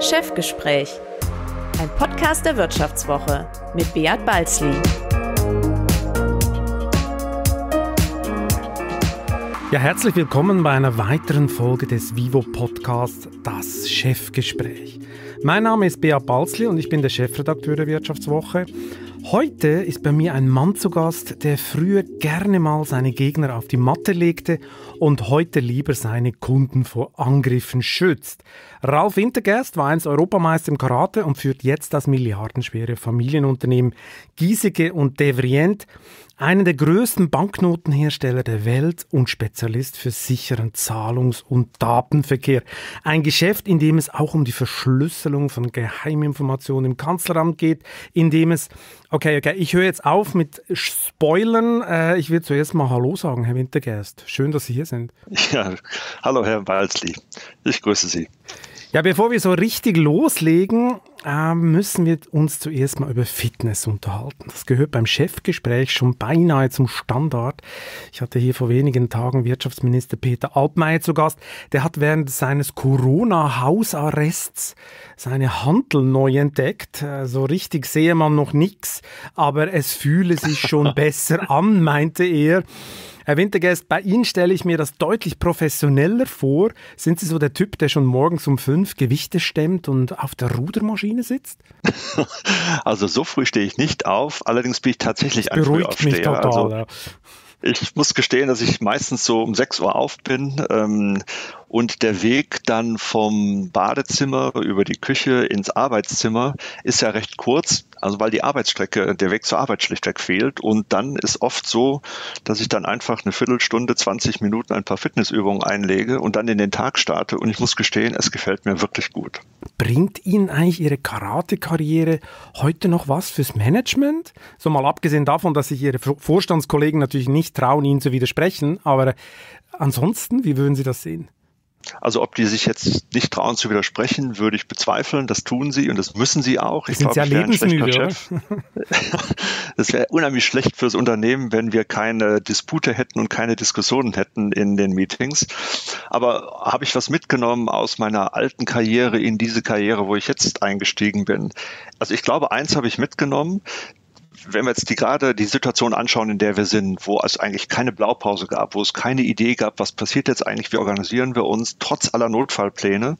Chefgespräch. Ein Podcast der Wirtschaftswoche mit Beat Balzli. Ja, herzlich willkommen bei einer weiteren Folge des Vivo Podcasts Das Chefgespräch. Mein Name ist Beat Balzli und ich bin der Chefredakteur der Wirtschaftswoche. Heute ist bei mir ein Mann zu Gast, der früher gerne mal seine Gegner auf die Matte legte und heute lieber seine Kunden vor Angriffen schützt. Ralf Wintergerst war einst Europameister im Karate und führt jetzt das milliardenschwere Familienunternehmen Giesecke und Devrient einen der größten Banknotenhersteller der Welt und Spezialist für sicheren Zahlungs- und Datenverkehr. Ein Geschäft, in dem es auch um die Verschlüsselung von Geheiminformationen im Kanzleramt geht, in dem es, okay, okay, ich höre jetzt auf mit Spoilern. Äh, ich will zuerst mal Hallo sagen, Herr Wintergerst. Schön, dass Sie hier sind. Ja, hallo Herr Walzli. Ich grüße Sie. Ja, bevor wir so richtig loslegen, äh, müssen wir uns zuerst mal über Fitness unterhalten. Das gehört beim Chefgespräch schon beinahe zum Standard. Ich hatte hier vor wenigen Tagen Wirtschaftsminister Peter Altmaier zu Gast. Der hat während seines Corona-Hausarrests seine Hantel neu entdeckt. Äh, so richtig sehe man noch nichts, aber es fühle sich schon besser an, meinte er. Herr Wintergäst, bei Ihnen stelle ich mir das deutlich professioneller vor. Sind Sie so der Typ, der schon morgens um fünf Gewichte stemmt und auf der Rudermaschine sitzt? Also so früh stehe ich nicht auf. Allerdings bin ich tatsächlich das ein Frühaufsteher. Mich total, also. Ich muss gestehen, dass ich meistens so um 6 Uhr auf bin ähm, und der Weg dann vom Badezimmer über die Küche ins Arbeitszimmer ist ja recht kurz, also weil die Arbeitsstrecke, der Weg zur Arbeit schlichtweg fehlt. Und dann ist oft so, dass ich dann einfach eine Viertelstunde, 20 Minuten ein paar Fitnessübungen einlege und dann in den Tag starte. Und ich muss gestehen, es gefällt mir wirklich gut. Bringt Ihnen eigentlich Ihre Karate-Karriere heute noch was fürs Management? So mal abgesehen davon, dass sich Ihre Vorstandskollegen natürlich nicht trauen, Ihnen zu widersprechen. Aber ansonsten, wie würden Sie das sehen? Also ob die sich jetzt nicht trauen zu widersprechen, würde ich bezweifeln. Das tun sie und das müssen sie auch. Ich glaube, ja ich wäre ein schlechter Chef. Es wäre unheimlich schlecht fürs Unternehmen, wenn wir keine Dispute hätten und keine Diskussionen hätten in den Meetings. Aber habe ich was mitgenommen aus meiner alten Karriere in diese Karriere, wo ich jetzt eingestiegen bin? Also ich glaube, eins habe ich mitgenommen wenn wir jetzt die gerade die Situation anschauen, in der wir sind, wo es eigentlich keine Blaupause gab, wo es keine Idee gab, was passiert jetzt eigentlich, wie organisieren wir uns, trotz aller Notfallpläne,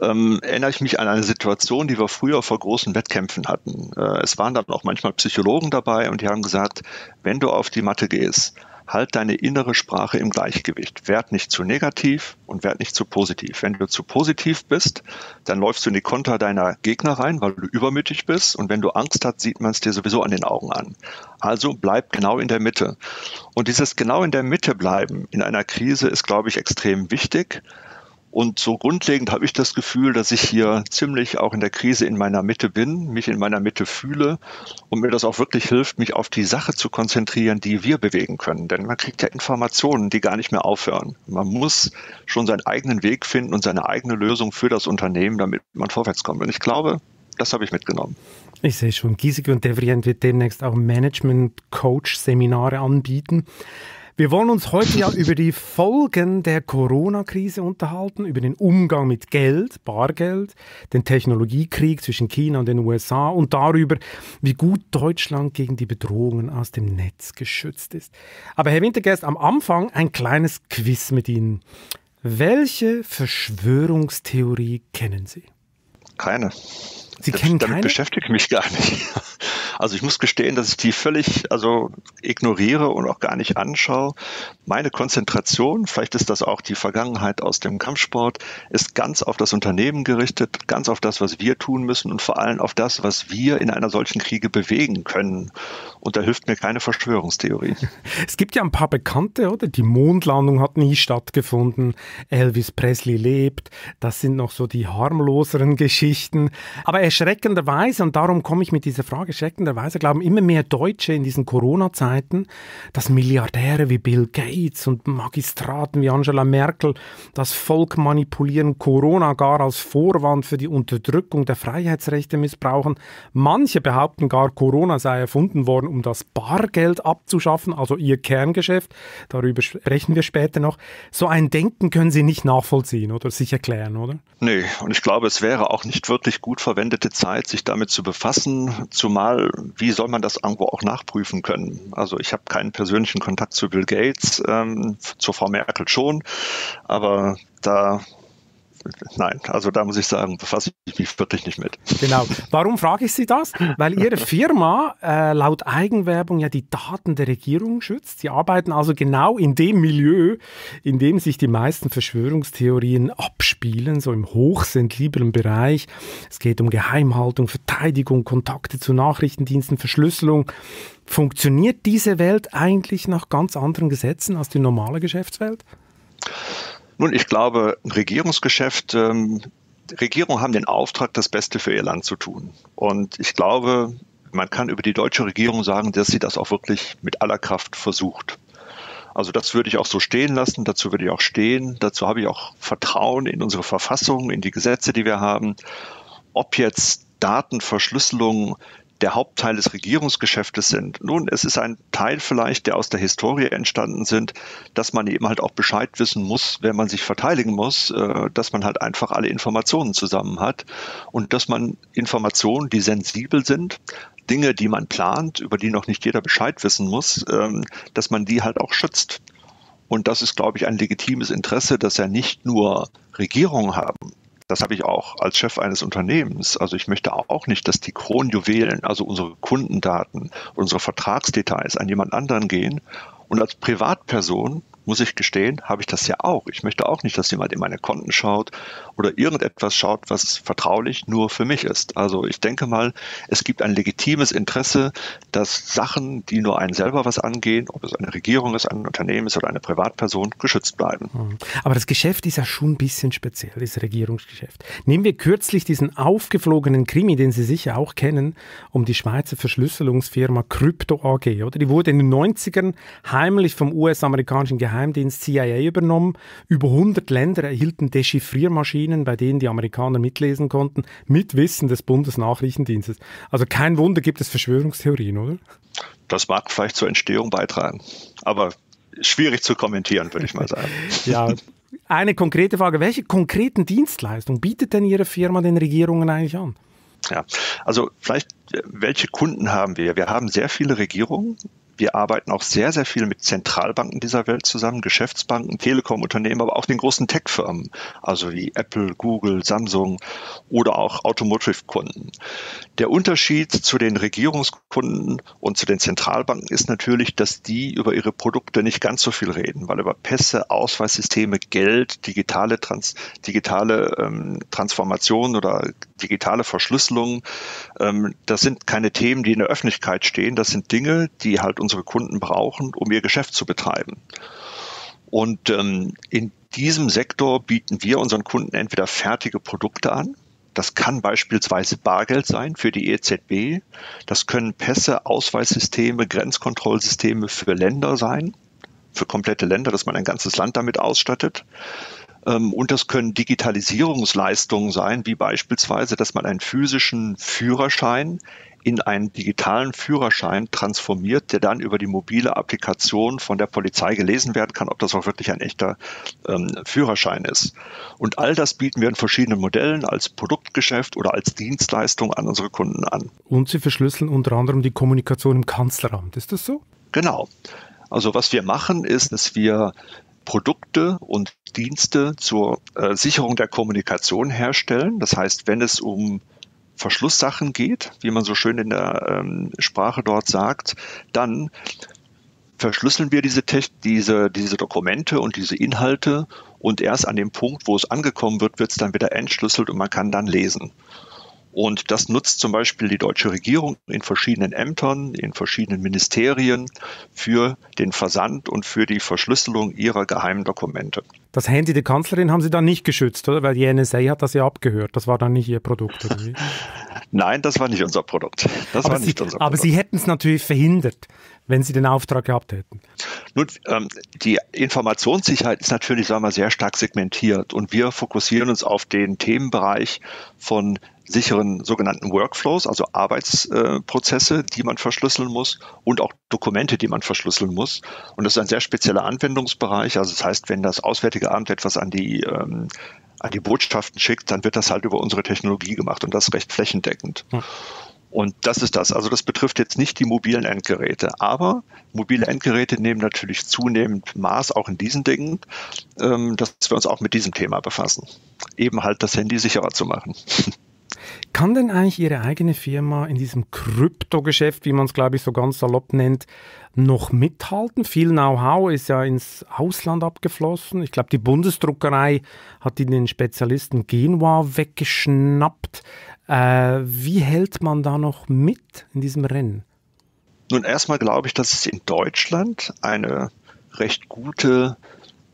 ähm, erinnere ich mich an eine Situation, die wir früher vor großen Wettkämpfen hatten. Äh, es waren dann auch manchmal Psychologen dabei und die haben gesagt, wenn du auf die Matte gehst, halt deine innere Sprache im Gleichgewicht. Werd nicht zu negativ und werd nicht zu positiv. Wenn du zu positiv bist, dann läufst du in die Konter deiner Gegner rein, weil du übermütig bist. Und wenn du Angst hast, sieht man es dir sowieso an den Augen an. Also bleib genau in der Mitte. Und dieses genau in der Mitte bleiben in einer Krise ist, glaube ich, extrem wichtig. Und so grundlegend habe ich das Gefühl, dass ich hier ziemlich auch in der Krise in meiner Mitte bin, mich in meiner Mitte fühle und mir das auch wirklich hilft, mich auf die Sache zu konzentrieren, die wir bewegen können. Denn man kriegt ja Informationen, die gar nicht mehr aufhören. Man muss schon seinen eigenen Weg finden und seine eigene Lösung für das Unternehmen, damit man vorwärts kommt. Und ich glaube, das habe ich mitgenommen. Ich sehe schon, Giesecke und Devrient wird demnächst auch Management-Coach-Seminare anbieten. Wir wollen uns heute ja über die Folgen der Corona-Krise unterhalten, über den Umgang mit Geld, Bargeld, den Technologiekrieg zwischen China und den USA und darüber, wie gut Deutschland gegen die Bedrohungen aus dem Netz geschützt ist. Aber Herr Wintergast, am Anfang ein kleines Quiz mit Ihnen. Welche Verschwörungstheorie kennen Sie? Keine. Sie kennen damit keine? beschäftige ich mich gar nicht. Also ich muss gestehen, dass ich die völlig also ignoriere und auch gar nicht anschaue. Meine Konzentration, vielleicht ist das auch die Vergangenheit aus dem Kampfsport, ist ganz auf das Unternehmen gerichtet, ganz auf das, was wir tun müssen und vor allem auf das, was wir in einer solchen Kriege bewegen können. Und da hilft mir keine Verschwörungstheorie. Es gibt ja ein paar Bekannte, oder? Die Mondlandung hat nie stattgefunden. Elvis Presley lebt. Das sind noch so die harmloseren Geschichten. Aber erschreckenderweise, und darum komme ich mit dieser Frage, erschreckenderweise glauben immer mehr Deutsche in diesen Corona-Zeiten, dass Milliardäre wie Bill Gates und Magistraten wie Angela Merkel das Volk manipulieren, Corona gar als Vorwand für die Unterdrückung der Freiheitsrechte missbrauchen. Manche behaupten gar, Corona sei erfunden worden, um das Bargeld abzuschaffen, also ihr Kerngeschäft. Darüber sprechen wir später noch. So ein Denken können Sie nicht nachvollziehen oder sich erklären, oder? Nee, und ich glaube, es wäre auch nicht wirklich gut verwendete Zeit, sich damit zu befassen, zumal, wie soll man das irgendwo auch nachprüfen können? Also ich habe keinen persönlichen Kontakt zu Bill Gates, ähm, zur Frau Merkel schon, aber da nein, also da muss ich sagen, befasse ich mich wirklich nicht mit. Genau. Warum frage ich Sie das? Weil Ihre Firma äh, laut Eigenwerbung ja die Daten der Regierung schützt. Sie arbeiten also genau in dem Milieu, in dem sich die meisten Verschwörungstheorien abspielen, so im hochsensiblen Bereich. Es geht um Geheimhaltung, Verteidigung, Kontakte zu Nachrichtendiensten, Verschlüsselung. Funktioniert diese Welt eigentlich nach ganz anderen Gesetzen als die normale Geschäftswelt? Nun, ich glaube, Regierungsgeschäft, ähm, Regierungen haben den Auftrag, das Beste für ihr Land zu tun. Und ich glaube, man kann über die deutsche Regierung sagen, dass sie das auch wirklich mit aller Kraft versucht. Also das würde ich auch so stehen lassen, dazu würde ich auch stehen, dazu habe ich auch Vertrauen in unsere Verfassung, in die Gesetze, die wir haben. Ob jetzt Datenverschlüsselung der Hauptteil des Regierungsgeschäftes sind. Nun, es ist ein Teil vielleicht, der aus der Historie entstanden sind, dass man eben halt auch Bescheid wissen muss, wenn man sich verteidigen muss, äh, dass man halt einfach alle Informationen zusammen hat und dass man Informationen, die sensibel sind, Dinge, die man plant, über die noch nicht jeder Bescheid wissen muss, ähm, dass man die halt auch schützt. Und das ist, glaube ich, ein legitimes Interesse, dass ja nicht nur Regierungen haben, das habe ich auch als Chef eines Unternehmens. Also ich möchte auch nicht, dass die Kronjuwelen, also unsere Kundendaten, unsere Vertragsdetails an jemand anderen gehen. Und als Privatperson muss ich gestehen, habe ich das ja auch. Ich möchte auch nicht, dass jemand in meine Konten schaut oder irgendetwas schaut, was vertraulich nur für mich ist. Also ich denke mal, es gibt ein legitimes Interesse, dass Sachen, die nur einen selber was angehen, ob es eine Regierung ist, ein Unternehmen ist oder eine Privatperson, geschützt bleiben. Hm. Aber das Geschäft ist ja schon ein bisschen speziell, das Regierungsgeschäft. Nehmen wir kürzlich diesen aufgeflogenen Krimi, den Sie sicher auch kennen, um die Schweizer Verschlüsselungsfirma Crypto AG, oder? Die wurde in den 90ern heimlich vom US-amerikanischen Geheimdienst Geheimdienst CIA übernommen. Über 100 Länder erhielten Dechiffriermaschinen, bei denen die Amerikaner mitlesen konnten, mit Wissen des Bundesnachrichtendienstes. Also kein Wunder gibt es Verschwörungstheorien, oder? Das mag vielleicht zur Entstehung beitragen, aber schwierig zu kommentieren, würde ich mal sagen. ja, eine konkrete Frage. Welche konkreten Dienstleistungen bietet denn Ihre Firma den Regierungen eigentlich an? Ja, also vielleicht, äh, welche Kunden haben wir? Wir haben sehr viele Regierungen, wir arbeiten auch sehr, sehr viel mit Zentralbanken dieser Welt zusammen, Geschäftsbanken, Telekom-Unternehmen, aber auch den großen Tech-Firmen, also wie Apple, Google, Samsung oder auch Automotive-Kunden. Der Unterschied zu den Regierungskunden und zu den Zentralbanken ist natürlich, dass die über ihre Produkte nicht ganz so viel reden, weil über Pässe, Ausweissysteme, Geld, digitale, Trans digitale ähm, Transformation oder digitale Verschlüsselung, ähm, das sind keine Themen, die in der Öffentlichkeit stehen. Das sind Dinge, die halt uns unsere Kunden brauchen, um ihr Geschäft zu betreiben. Und ähm, in diesem Sektor bieten wir unseren Kunden entweder fertige Produkte an. Das kann beispielsweise Bargeld sein für die EZB. Das können Pässe, Ausweissysteme, Grenzkontrollsysteme für Länder sein, für komplette Länder, dass man ein ganzes Land damit ausstattet. Ähm, und das können Digitalisierungsleistungen sein, wie beispielsweise, dass man einen physischen Führerschein in einen digitalen Führerschein transformiert, der dann über die mobile Applikation von der Polizei gelesen werden kann, ob das auch wirklich ein echter ähm, Führerschein ist. Und all das bieten wir in verschiedenen Modellen als Produktgeschäft oder als Dienstleistung an unsere Kunden an. Und Sie verschlüsseln unter anderem die Kommunikation im Kanzleramt. Ist das so? Genau. Also was wir machen, ist, dass wir Produkte und Dienste zur äh, Sicherung der Kommunikation herstellen. Das heißt, wenn es um Verschlusssachen geht, wie man so schön in der ähm, Sprache dort sagt, dann verschlüsseln wir diese, diese, diese Dokumente und diese Inhalte und erst an dem Punkt, wo es angekommen wird, wird es dann wieder entschlüsselt und man kann dann lesen. Und das nutzt zum Beispiel die deutsche Regierung in verschiedenen Ämtern, in verschiedenen Ministerien für den Versand und für die Verschlüsselung ihrer geheimen Dokumente. Das Handy der Kanzlerin haben Sie dann nicht geschützt, oder? Weil die NSA hat das ja abgehört. Das war dann nicht Ihr Produkt, oder wie? Nein, das war nicht unser Produkt. Das aber war nicht Sie, unser aber Sie hätten es natürlich verhindert, wenn Sie den Auftrag gehabt hätten. Nun, ähm, die Informationssicherheit ist natürlich, sagen wir, sehr stark segmentiert und wir fokussieren uns auf den Themenbereich von sicheren sogenannten Workflows, also Arbeitsprozesse, äh, die man verschlüsseln muss und auch Dokumente, die man verschlüsseln muss. Und das ist ein sehr spezieller Anwendungsbereich. Also das heißt, wenn das Auswärtige Amt etwas an die ähm, an die Botschaften schickt, dann wird das halt über unsere Technologie gemacht und das recht flächendeckend. Hm. Und das ist das. Also das betrifft jetzt nicht die mobilen Endgeräte. Aber mobile Endgeräte nehmen natürlich zunehmend Maß auch in diesen Dingen, ähm, dass wir uns auch mit diesem Thema befassen. Eben halt das Handy sicherer zu machen. Kann denn eigentlich Ihre eigene Firma in diesem Kryptogeschäft, wie man es glaube ich so ganz salopp nennt, noch mithalten? Viel Know-how ist ja ins Ausland abgeflossen. Ich glaube, die Bundesdruckerei hat den Spezialisten Genua weggeschnappt. Äh, wie hält man da noch mit in diesem Rennen? Nun, erstmal glaube ich, dass es in Deutschland eine recht gute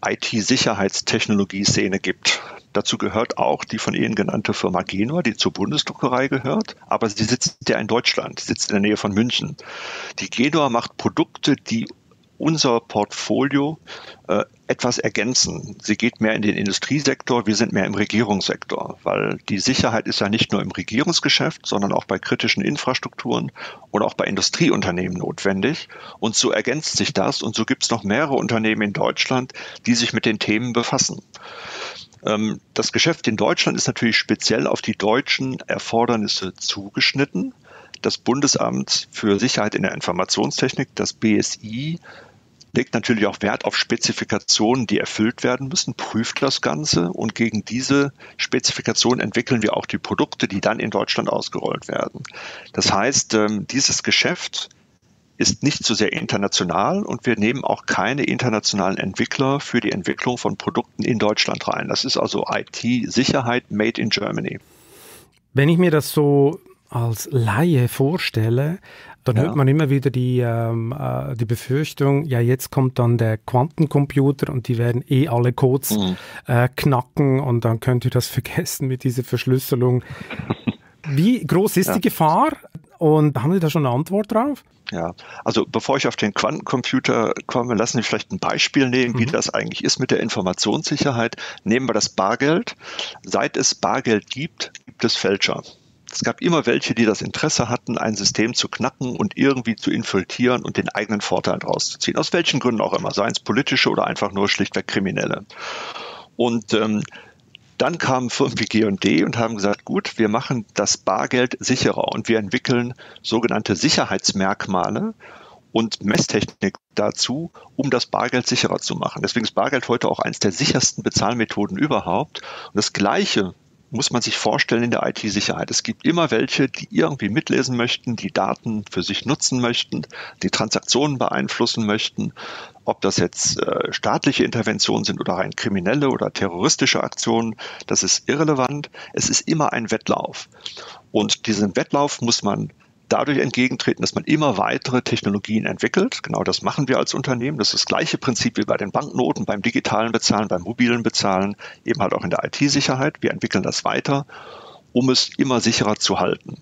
IT-Sicherheitstechnologie-Szene gibt. Dazu gehört auch die von Ihnen genannte Firma Genua, die zur Bundesdruckerei gehört, aber sie sitzt ja in Deutschland, sitzt in der Nähe von München. Die Genua macht Produkte, die unser Portfolio äh, etwas ergänzen. Sie geht mehr in den Industriesektor, wir sind mehr im Regierungssektor, weil die Sicherheit ist ja nicht nur im Regierungsgeschäft, sondern auch bei kritischen Infrastrukturen und auch bei Industrieunternehmen notwendig. Und so ergänzt sich das und so gibt es noch mehrere Unternehmen in Deutschland, die sich mit den Themen befassen. Ähm, das Geschäft in Deutschland ist natürlich speziell auf die deutschen Erfordernisse zugeschnitten. Das Bundesamt für Sicherheit in der Informationstechnik, das BSI, legt natürlich auch Wert auf Spezifikationen, die erfüllt werden müssen, prüft das Ganze und gegen diese Spezifikationen entwickeln wir auch die Produkte, die dann in Deutschland ausgerollt werden. Das heißt, ähm, dieses Geschäft ist nicht so sehr international und wir nehmen auch keine internationalen Entwickler für die Entwicklung von Produkten in Deutschland rein. Das ist also IT-Sicherheit made in Germany. Wenn ich mir das so als Laie vorstelle, dann ja. hört man immer wieder die, ähm, äh, die Befürchtung, ja, jetzt kommt dann der Quantencomputer und die werden eh alle Codes mhm. äh, knacken und dann könnt ihr das vergessen mit dieser Verschlüsselung. Wie groß ist ja. die Gefahr? Und haben Sie da schon eine Antwort drauf? Ja, also bevor ich auf den Quantencomputer komme, lassen Sie vielleicht ein Beispiel nehmen, mhm. wie das eigentlich ist mit der Informationssicherheit. Nehmen wir das Bargeld. Seit es Bargeld gibt, gibt es Fälscher. Es gab immer welche, die das Interesse hatten, ein System zu knacken und irgendwie zu infiltrieren und den eigenen Vorteil daraus zu ziehen. Aus welchen Gründen auch immer, seien es politische oder einfach nur schlichtweg kriminelle. Und ähm, dann kamen Firmen wie G&D und haben gesagt, gut, wir machen das Bargeld sicherer und wir entwickeln sogenannte Sicherheitsmerkmale und Messtechnik dazu, um das Bargeld sicherer zu machen. Deswegen ist Bargeld heute auch eines der sichersten Bezahlmethoden überhaupt. Und das Gleiche muss man sich vorstellen in der IT-Sicherheit. Es gibt immer welche, die irgendwie mitlesen möchten, die Daten für sich nutzen möchten, die Transaktionen beeinflussen möchten. Ob das jetzt äh, staatliche Interventionen sind oder rein kriminelle oder terroristische Aktionen, das ist irrelevant. Es ist immer ein Wettlauf. Und diesen Wettlauf muss man dadurch entgegentreten, dass man immer weitere Technologien entwickelt. Genau das machen wir als Unternehmen. Das ist das gleiche Prinzip wie bei den Banknoten, beim digitalen Bezahlen, beim mobilen Bezahlen, eben halt auch in der IT-Sicherheit. Wir entwickeln das weiter, um es immer sicherer zu halten.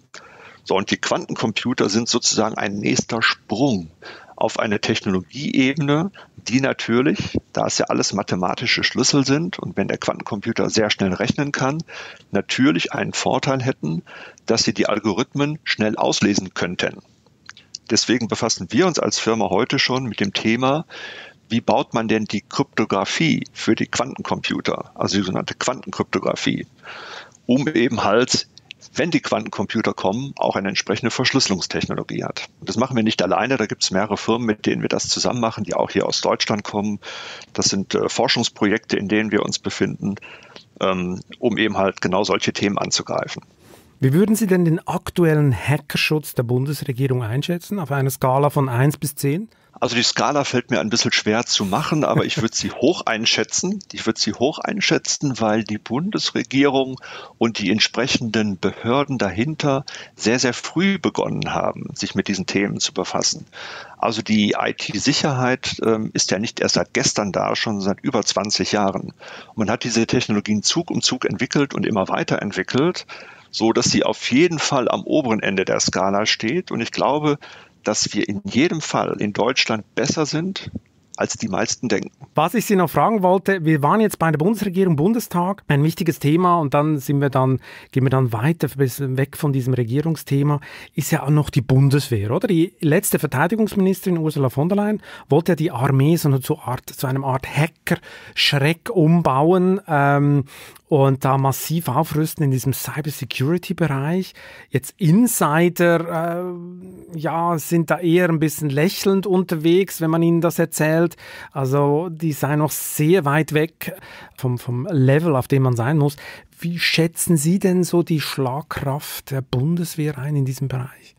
So, und die Quantencomputer sind sozusagen ein nächster Sprung auf eine Technologieebene, die natürlich, da es ja alles mathematische Schlüssel sind und wenn der Quantencomputer sehr schnell rechnen kann, natürlich einen Vorteil hätten, dass sie die Algorithmen schnell auslesen könnten. Deswegen befassen wir uns als Firma heute schon mit dem Thema, wie baut man denn die Kryptographie für die Quantencomputer, also die sogenannte Quantenkryptographie, um eben halt wenn die Quantencomputer kommen, auch eine entsprechende Verschlüsselungstechnologie hat. Und das machen wir nicht alleine, da gibt es mehrere Firmen, mit denen wir das zusammen machen, die auch hier aus Deutschland kommen. Das sind äh, Forschungsprojekte, in denen wir uns befinden, ähm, um eben halt genau solche Themen anzugreifen. Wie würden Sie denn den aktuellen Hackerschutz der Bundesregierung einschätzen, auf einer Skala von 1 bis 10? Also die Skala fällt mir ein bisschen schwer zu machen, aber ich würde sie hoch einschätzen. Ich würde sie hoch einschätzen, weil die Bundesregierung und die entsprechenden Behörden dahinter sehr, sehr früh begonnen haben, sich mit diesen Themen zu befassen. Also die IT-Sicherheit ähm, ist ja nicht erst seit gestern da, schon seit über 20 Jahren. Man hat diese Technologien Zug um Zug entwickelt und immer weiterentwickelt so dass sie auf jeden Fall am oberen Ende der Skala steht. Und ich glaube, dass wir in jedem Fall in Deutschland besser sind als die meisten denken. Was ich Sie noch fragen wollte, wir waren jetzt bei der Bundesregierung, Bundestag, ein wichtiges Thema und dann sind wir dann, gehen wir dann weiter weg von diesem Regierungsthema, ist ja auch noch die Bundeswehr, oder? Die letzte Verteidigungsministerin Ursula von der Leyen wollte ja die Armee so zu, Art, zu einem Art Hacker-Schreck umbauen ähm, und da massiv aufrüsten in diesem Cybersecurity-Bereich. Jetzt Insider, äh, ja, sind da eher ein bisschen lächelnd unterwegs, wenn man ihnen das erzählt. Also die seien noch sehr weit weg vom, vom Level, auf dem man sein muss. Wie schätzen Sie denn so die Schlagkraft der Bundeswehr ein in diesem Bereich?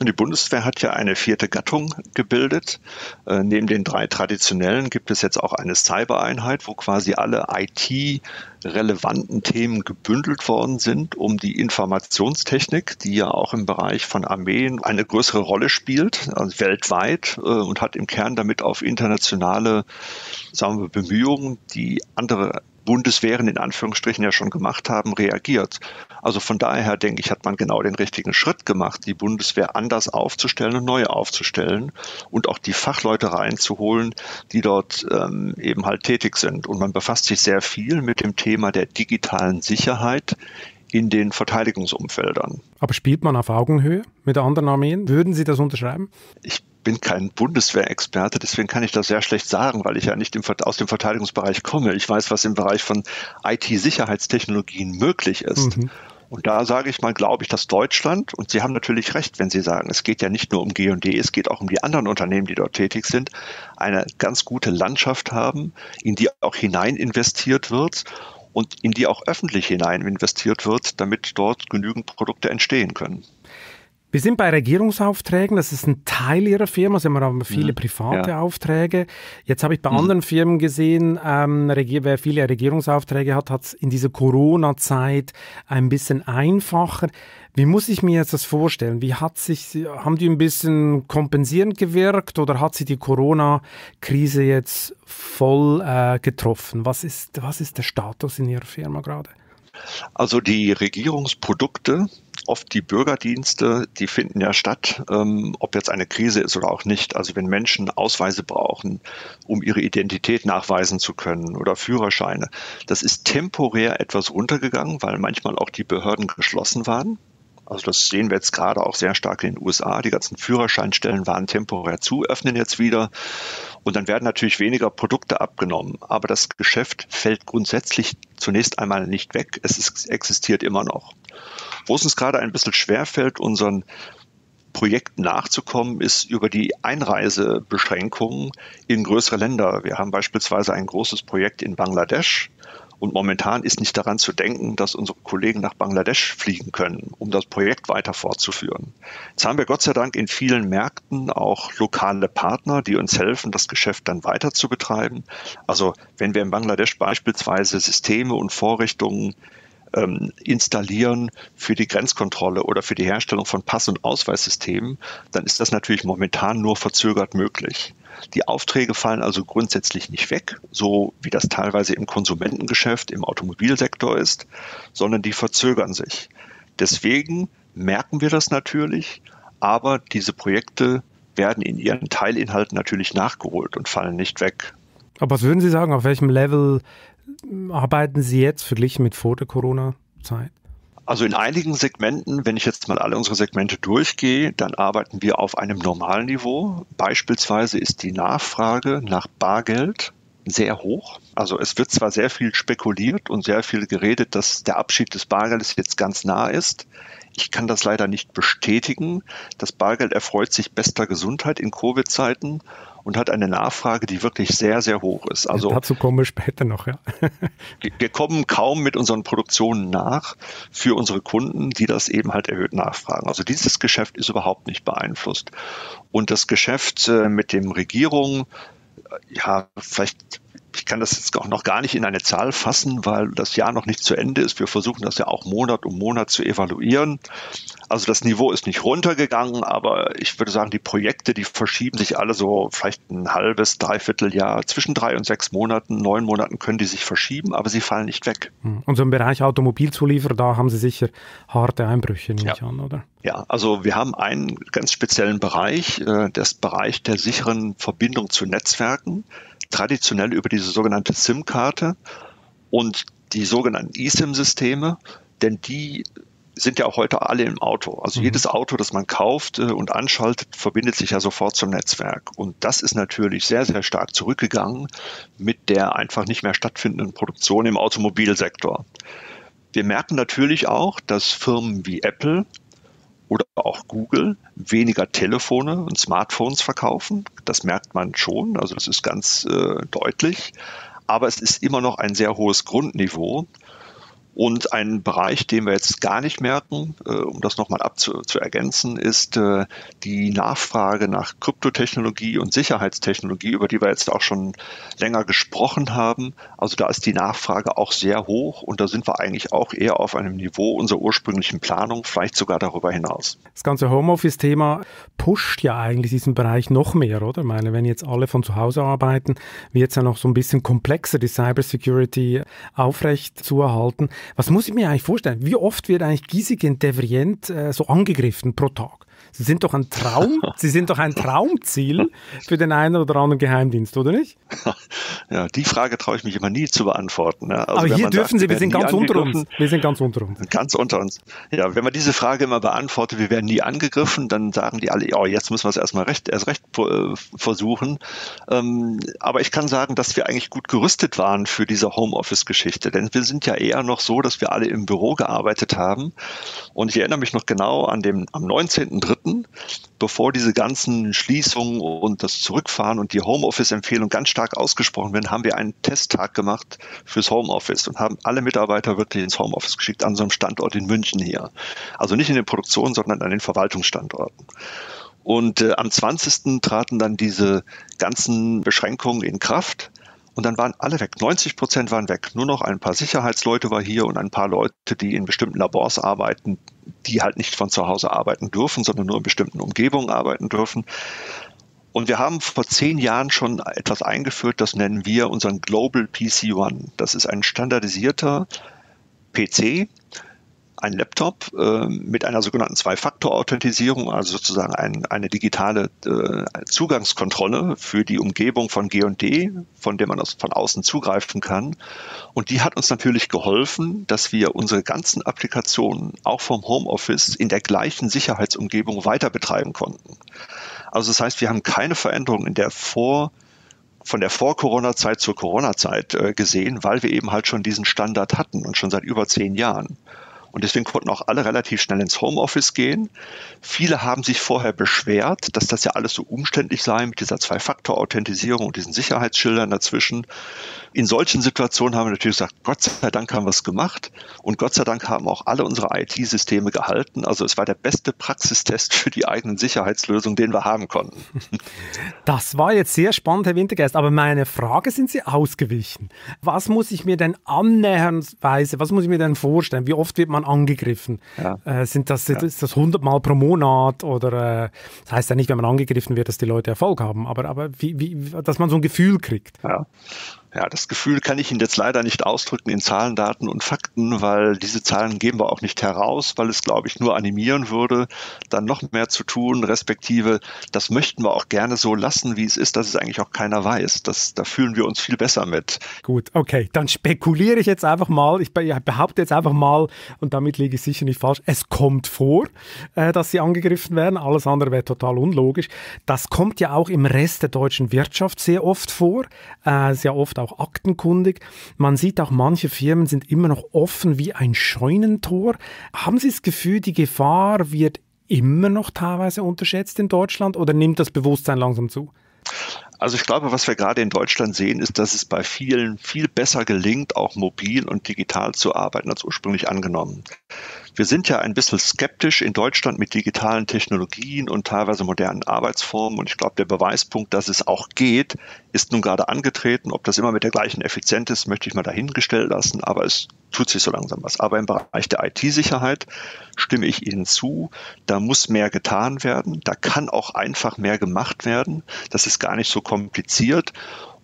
Die Bundeswehr hat ja eine vierte Gattung gebildet. Äh, neben den drei traditionellen gibt es jetzt auch eine Cyber-Einheit, wo quasi alle IT-relevanten Themen gebündelt worden sind, um die Informationstechnik, die ja auch im Bereich von Armeen eine größere Rolle spielt, also weltweit, äh, und hat im Kern damit auf internationale sagen wir, Bemühungen, die andere Bundeswehren in Anführungsstrichen ja schon gemacht haben, reagiert. Also von daher denke ich, hat man genau den richtigen Schritt gemacht, die Bundeswehr anders aufzustellen und neu aufzustellen und auch die Fachleute reinzuholen, die dort ähm, eben halt tätig sind. Und man befasst sich sehr viel mit dem Thema der digitalen Sicherheit in den Verteidigungsumfeldern. Aber spielt man auf Augenhöhe mit anderen Armeen? Würden Sie das unterschreiben? Ich bin kein Bundeswehrexperte, deswegen kann ich das sehr schlecht sagen, weil ich ja nicht aus dem Verteidigungsbereich komme. Ich weiß, was im Bereich von IT-Sicherheitstechnologien möglich ist. Mhm. Und da sage ich mal, glaube ich, dass Deutschland, und Sie haben natürlich recht, wenn Sie sagen, es geht ja nicht nur um G&D, es geht auch um die anderen Unternehmen, die dort tätig sind, eine ganz gute Landschaft haben, in die auch hinein investiert wird und in die auch öffentlich hinein investiert wird, damit dort genügend Produkte entstehen können. Wir sind bei Regierungsaufträgen, das ist ein Teil Ihrer Firma, wir haben viele mhm. private ja. Aufträge. Jetzt habe ich bei mhm. anderen Firmen gesehen, ähm, wer viele Regierungsaufträge hat, hat es in dieser Corona-Zeit ein bisschen einfacher. Wie muss ich mir jetzt das vorstellen? Wie hat sich, haben die ein bisschen kompensierend gewirkt oder hat sie die Corona-Krise jetzt voll äh, getroffen? Was ist, was ist der Status in Ihrer Firma gerade? Also die Regierungsprodukte, oft die Bürgerdienste, die finden ja statt, ähm, ob jetzt eine Krise ist oder auch nicht. Also wenn Menschen Ausweise brauchen, um ihre Identität nachweisen zu können oder Führerscheine, das ist temporär etwas runtergegangen, weil manchmal auch die Behörden geschlossen waren. Also das sehen wir jetzt gerade auch sehr stark in den USA. Die ganzen Führerscheinstellen waren temporär zu, öffnen jetzt wieder. Und dann werden natürlich weniger Produkte abgenommen. Aber das Geschäft fällt grundsätzlich zunächst einmal nicht weg. Es ist, existiert immer noch. Wo es uns gerade ein bisschen schwerfällt, unseren Projekten nachzukommen, ist über die Einreisebeschränkungen in größere Länder. Wir haben beispielsweise ein großes Projekt in Bangladesch. Und momentan ist nicht daran zu denken, dass unsere Kollegen nach Bangladesch fliegen können, um das Projekt weiter fortzuführen. Jetzt haben wir Gott sei Dank in vielen Märkten auch lokale Partner, die uns helfen, das Geschäft dann weiter zu betreiben. Also wenn wir in Bangladesch beispielsweise Systeme und Vorrichtungen ähm, installieren für die Grenzkontrolle oder für die Herstellung von Pass- und Ausweissystemen, dann ist das natürlich momentan nur verzögert möglich. Die Aufträge fallen also grundsätzlich nicht weg, so wie das teilweise im Konsumentengeschäft, im Automobilsektor ist, sondern die verzögern sich. Deswegen merken wir das natürlich, aber diese Projekte werden in ihren Teilinhalten natürlich nachgeholt und fallen nicht weg. Aber was würden Sie sagen, auf welchem Level arbeiten Sie jetzt verglichen mit vor der Corona-Zeit? Also in einigen Segmenten, wenn ich jetzt mal alle unsere Segmente durchgehe, dann arbeiten wir auf einem normalen Niveau. Beispielsweise ist die Nachfrage nach Bargeld sehr hoch. Also es wird zwar sehr viel spekuliert und sehr viel geredet, dass der Abschied des Bargeldes jetzt ganz nah ist. Ich kann das leider nicht bestätigen. Das Bargeld erfreut sich bester Gesundheit in Covid-Zeiten und hat eine Nachfrage, die wirklich sehr, sehr hoch ist. Also dazu kommen wir später noch, ja. wir kommen kaum mit unseren Produktionen nach für unsere Kunden, die das eben halt erhöht nachfragen. Also dieses Geschäft ist überhaupt nicht beeinflusst. Und das Geschäft äh, mit dem Regierung, äh, ja, vielleicht ich kann das jetzt auch noch gar nicht in eine Zahl fassen, weil das Jahr noch nicht zu Ende ist. Wir versuchen das ja auch Monat um Monat zu evaluieren. Also das Niveau ist nicht runtergegangen, aber ich würde sagen, die Projekte, die verschieben sich alle so vielleicht ein halbes, dreiviertel Jahr. Zwischen drei und sechs Monaten, neun Monaten können die sich verschieben, aber sie fallen nicht weg. Hm. Und so im Bereich Automobilzulieferer, da haben Sie sicher harte Einbrüche, nehme ja. ich an, oder? Ja, also wir haben einen ganz speziellen Bereich, äh, das Bereich der sicheren Verbindung zu Netzwerken traditionell über diese sogenannte SIM-Karte und die sogenannten eSIM-Systeme, denn die sind ja auch heute alle im Auto. Also mhm. jedes Auto, das man kauft äh, und anschaltet, verbindet sich ja sofort zum Netzwerk. Und das ist natürlich sehr, sehr stark zurückgegangen mit der einfach nicht mehr stattfindenden Produktion im Automobilsektor. Wir merken natürlich auch, dass Firmen wie Apple oder auch Google weniger Telefone und Smartphones verkaufen. Das merkt man schon, also das ist ganz äh, deutlich. Aber es ist immer noch ein sehr hohes Grundniveau. Und ein Bereich, den wir jetzt gar nicht merken, äh, um das nochmal abzu zu ergänzen, ist äh, die Nachfrage nach Kryptotechnologie und Sicherheitstechnologie, über die wir jetzt auch schon länger gesprochen haben. Also da ist die Nachfrage auch sehr hoch und da sind wir eigentlich auch eher auf einem Niveau unserer ursprünglichen Planung, vielleicht sogar darüber hinaus. Das ganze Homeoffice-Thema pusht ja eigentlich diesen Bereich noch mehr, oder? Ich meine, wenn jetzt alle von zu Hause arbeiten, wird es ja noch so ein bisschen komplexer, die Cybersecurity aufrecht zu erhalten. Was muss ich mir eigentlich vorstellen? Wie oft wird eigentlich Giesig in Devrient äh, so angegriffen pro Tag? Sie sind doch ein Traum, Sie sind doch ein Traumziel für den einen oder anderen Geheimdienst, oder nicht? Ja, die Frage traue ich mich immer nie zu beantworten. Ja. Also Aber hier dürfen sagt, Sie, wir sind ganz unter uns. Wir sind ganz unter uns. Ganz unter uns. Ja, wenn man diese Frage immer beantwortet, wir werden nie angegriffen, dann sagen die alle, ja, jetzt müssen wir es erstmal recht, erst recht äh, versuchen. Ähm, aber ich kann sagen, dass wir eigentlich gut gerüstet waren für diese Homeoffice-Geschichte. Denn wir sind ja eher noch so, dass wir alle im Büro gearbeitet haben. Und ich erinnere mich noch genau an dem, am 19.03 hatten, bevor diese ganzen Schließungen und das Zurückfahren und die Homeoffice-Empfehlung ganz stark ausgesprochen werden, haben wir einen Testtag gemacht fürs Homeoffice und haben alle Mitarbeiter wirklich ins Homeoffice geschickt an so einem Standort in München hier. Also nicht in den Produktionen, sondern an den Verwaltungsstandorten. Und äh, am 20. traten dann diese ganzen Beschränkungen in Kraft. Und dann waren alle weg. 90 Prozent waren weg. Nur noch ein paar Sicherheitsleute war hier und ein paar Leute, die in bestimmten Labors arbeiten, die halt nicht von zu Hause arbeiten dürfen, sondern nur in bestimmten Umgebungen arbeiten dürfen. Und wir haben vor zehn Jahren schon etwas eingeführt, das nennen wir unseren Global PC One. Das ist ein standardisierter PC, ein Laptop äh, mit einer sogenannten Zwei-Faktor-Authentisierung, also sozusagen ein, eine digitale äh, Zugangskontrolle für die Umgebung von G&D, von der man das von außen zugreifen kann. Und die hat uns natürlich geholfen, dass wir unsere ganzen Applikationen auch vom Homeoffice in der gleichen Sicherheitsumgebung weiter betreiben konnten. Also das heißt, wir haben keine Veränderung in der Vor- von der Vor-Corona-Zeit zur Corona-Zeit äh, gesehen, weil wir eben halt schon diesen Standard hatten und schon seit über zehn Jahren. Und deswegen konnten auch alle relativ schnell ins Homeoffice gehen. Viele haben sich vorher beschwert, dass das ja alles so umständlich sei mit dieser Zwei-Faktor-Authentisierung und diesen Sicherheitsschildern dazwischen. In solchen Situationen haben wir natürlich gesagt, Gott sei Dank haben wir es gemacht und Gott sei Dank haben auch alle unsere IT-Systeme gehalten. Also es war der beste Praxistest für die eigenen Sicherheitslösungen, den wir haben konnten. Das war jetzt sehr spannend, Herr Wintergeist, aber meine Frage sind Sie ausgewichen. Was muss ich mir denn annäherndweise, was muss ich mir denn vorstellen? Wie oft wird man angegriffen? Ja. Äh, sind das, ja. Ist das 100 Mal pro Monat oder äh, das heißt ja nicht, wenn man angegriffen wird, dass die Leute Erfolg haben, aber, aber wie, wie, dass man so ein Gefühl kriegt. Ja. Ja, das Gefühl kann ich Ihnen jetzt leider nicht ausdrücken in Zahlen, Daten und Fakten, weil diese Zahlen geben wir auch nicht heraus, weil es, glaube ich, nur animieren würde, dann noch mehr zu tun, respektive das möchten wir auch gerne so lassen, wie es ist, dass es eigentlich auch keiner weiß. Das, da fühlen wir uns viel besser mit. Gut, okay, dann spekuliere ich jetzt einfach mal, ich behaupte jetzt einfach mal, und damit liege ich sicher nicht falsch, es kommt vor, äh, dass sie angegriffen werden, alles andere wäre total unlogisch. Das kommt ja auch im Rest der deutschen Wirtschaft sehr oft vor, äh, sehr oft auch aktenkundig. Man sieht auch, manche Firmen sind immer noch offen wie ein Scheunentor. Haben Sie das Gefühl, die Gefahr wird immer noch teilweise unterschätzt in Deutschland oder nimmt das Bewusstsein langsam zu? Also ich glaube, was wir gerade in Deutschland sehen, ist, dass es bei vielen viel besser gelingt, auch mobil und digital zu arbeiten als ursprünglich angenommen. Wir sind ja ein bisschen skeptisch in Deutschland mit digitalen Technologien und teilweise modernen Arbeitsformen. Und ich glaube, der Beweispunkt, dass es auch geht, ist nun gerade angetreten. Ob das immer mit der gleichen Effizienz ist, möchte ich mal dahingestellt lassen. Aber es tut sich so langsam was. Aber im Bereich der IT-Sicherheit stimme ich Ihnen zu. Da muss mehr getan werden. Da kann auch einfach mehr gemacht werden. Das ist gar nicht so kompliziert.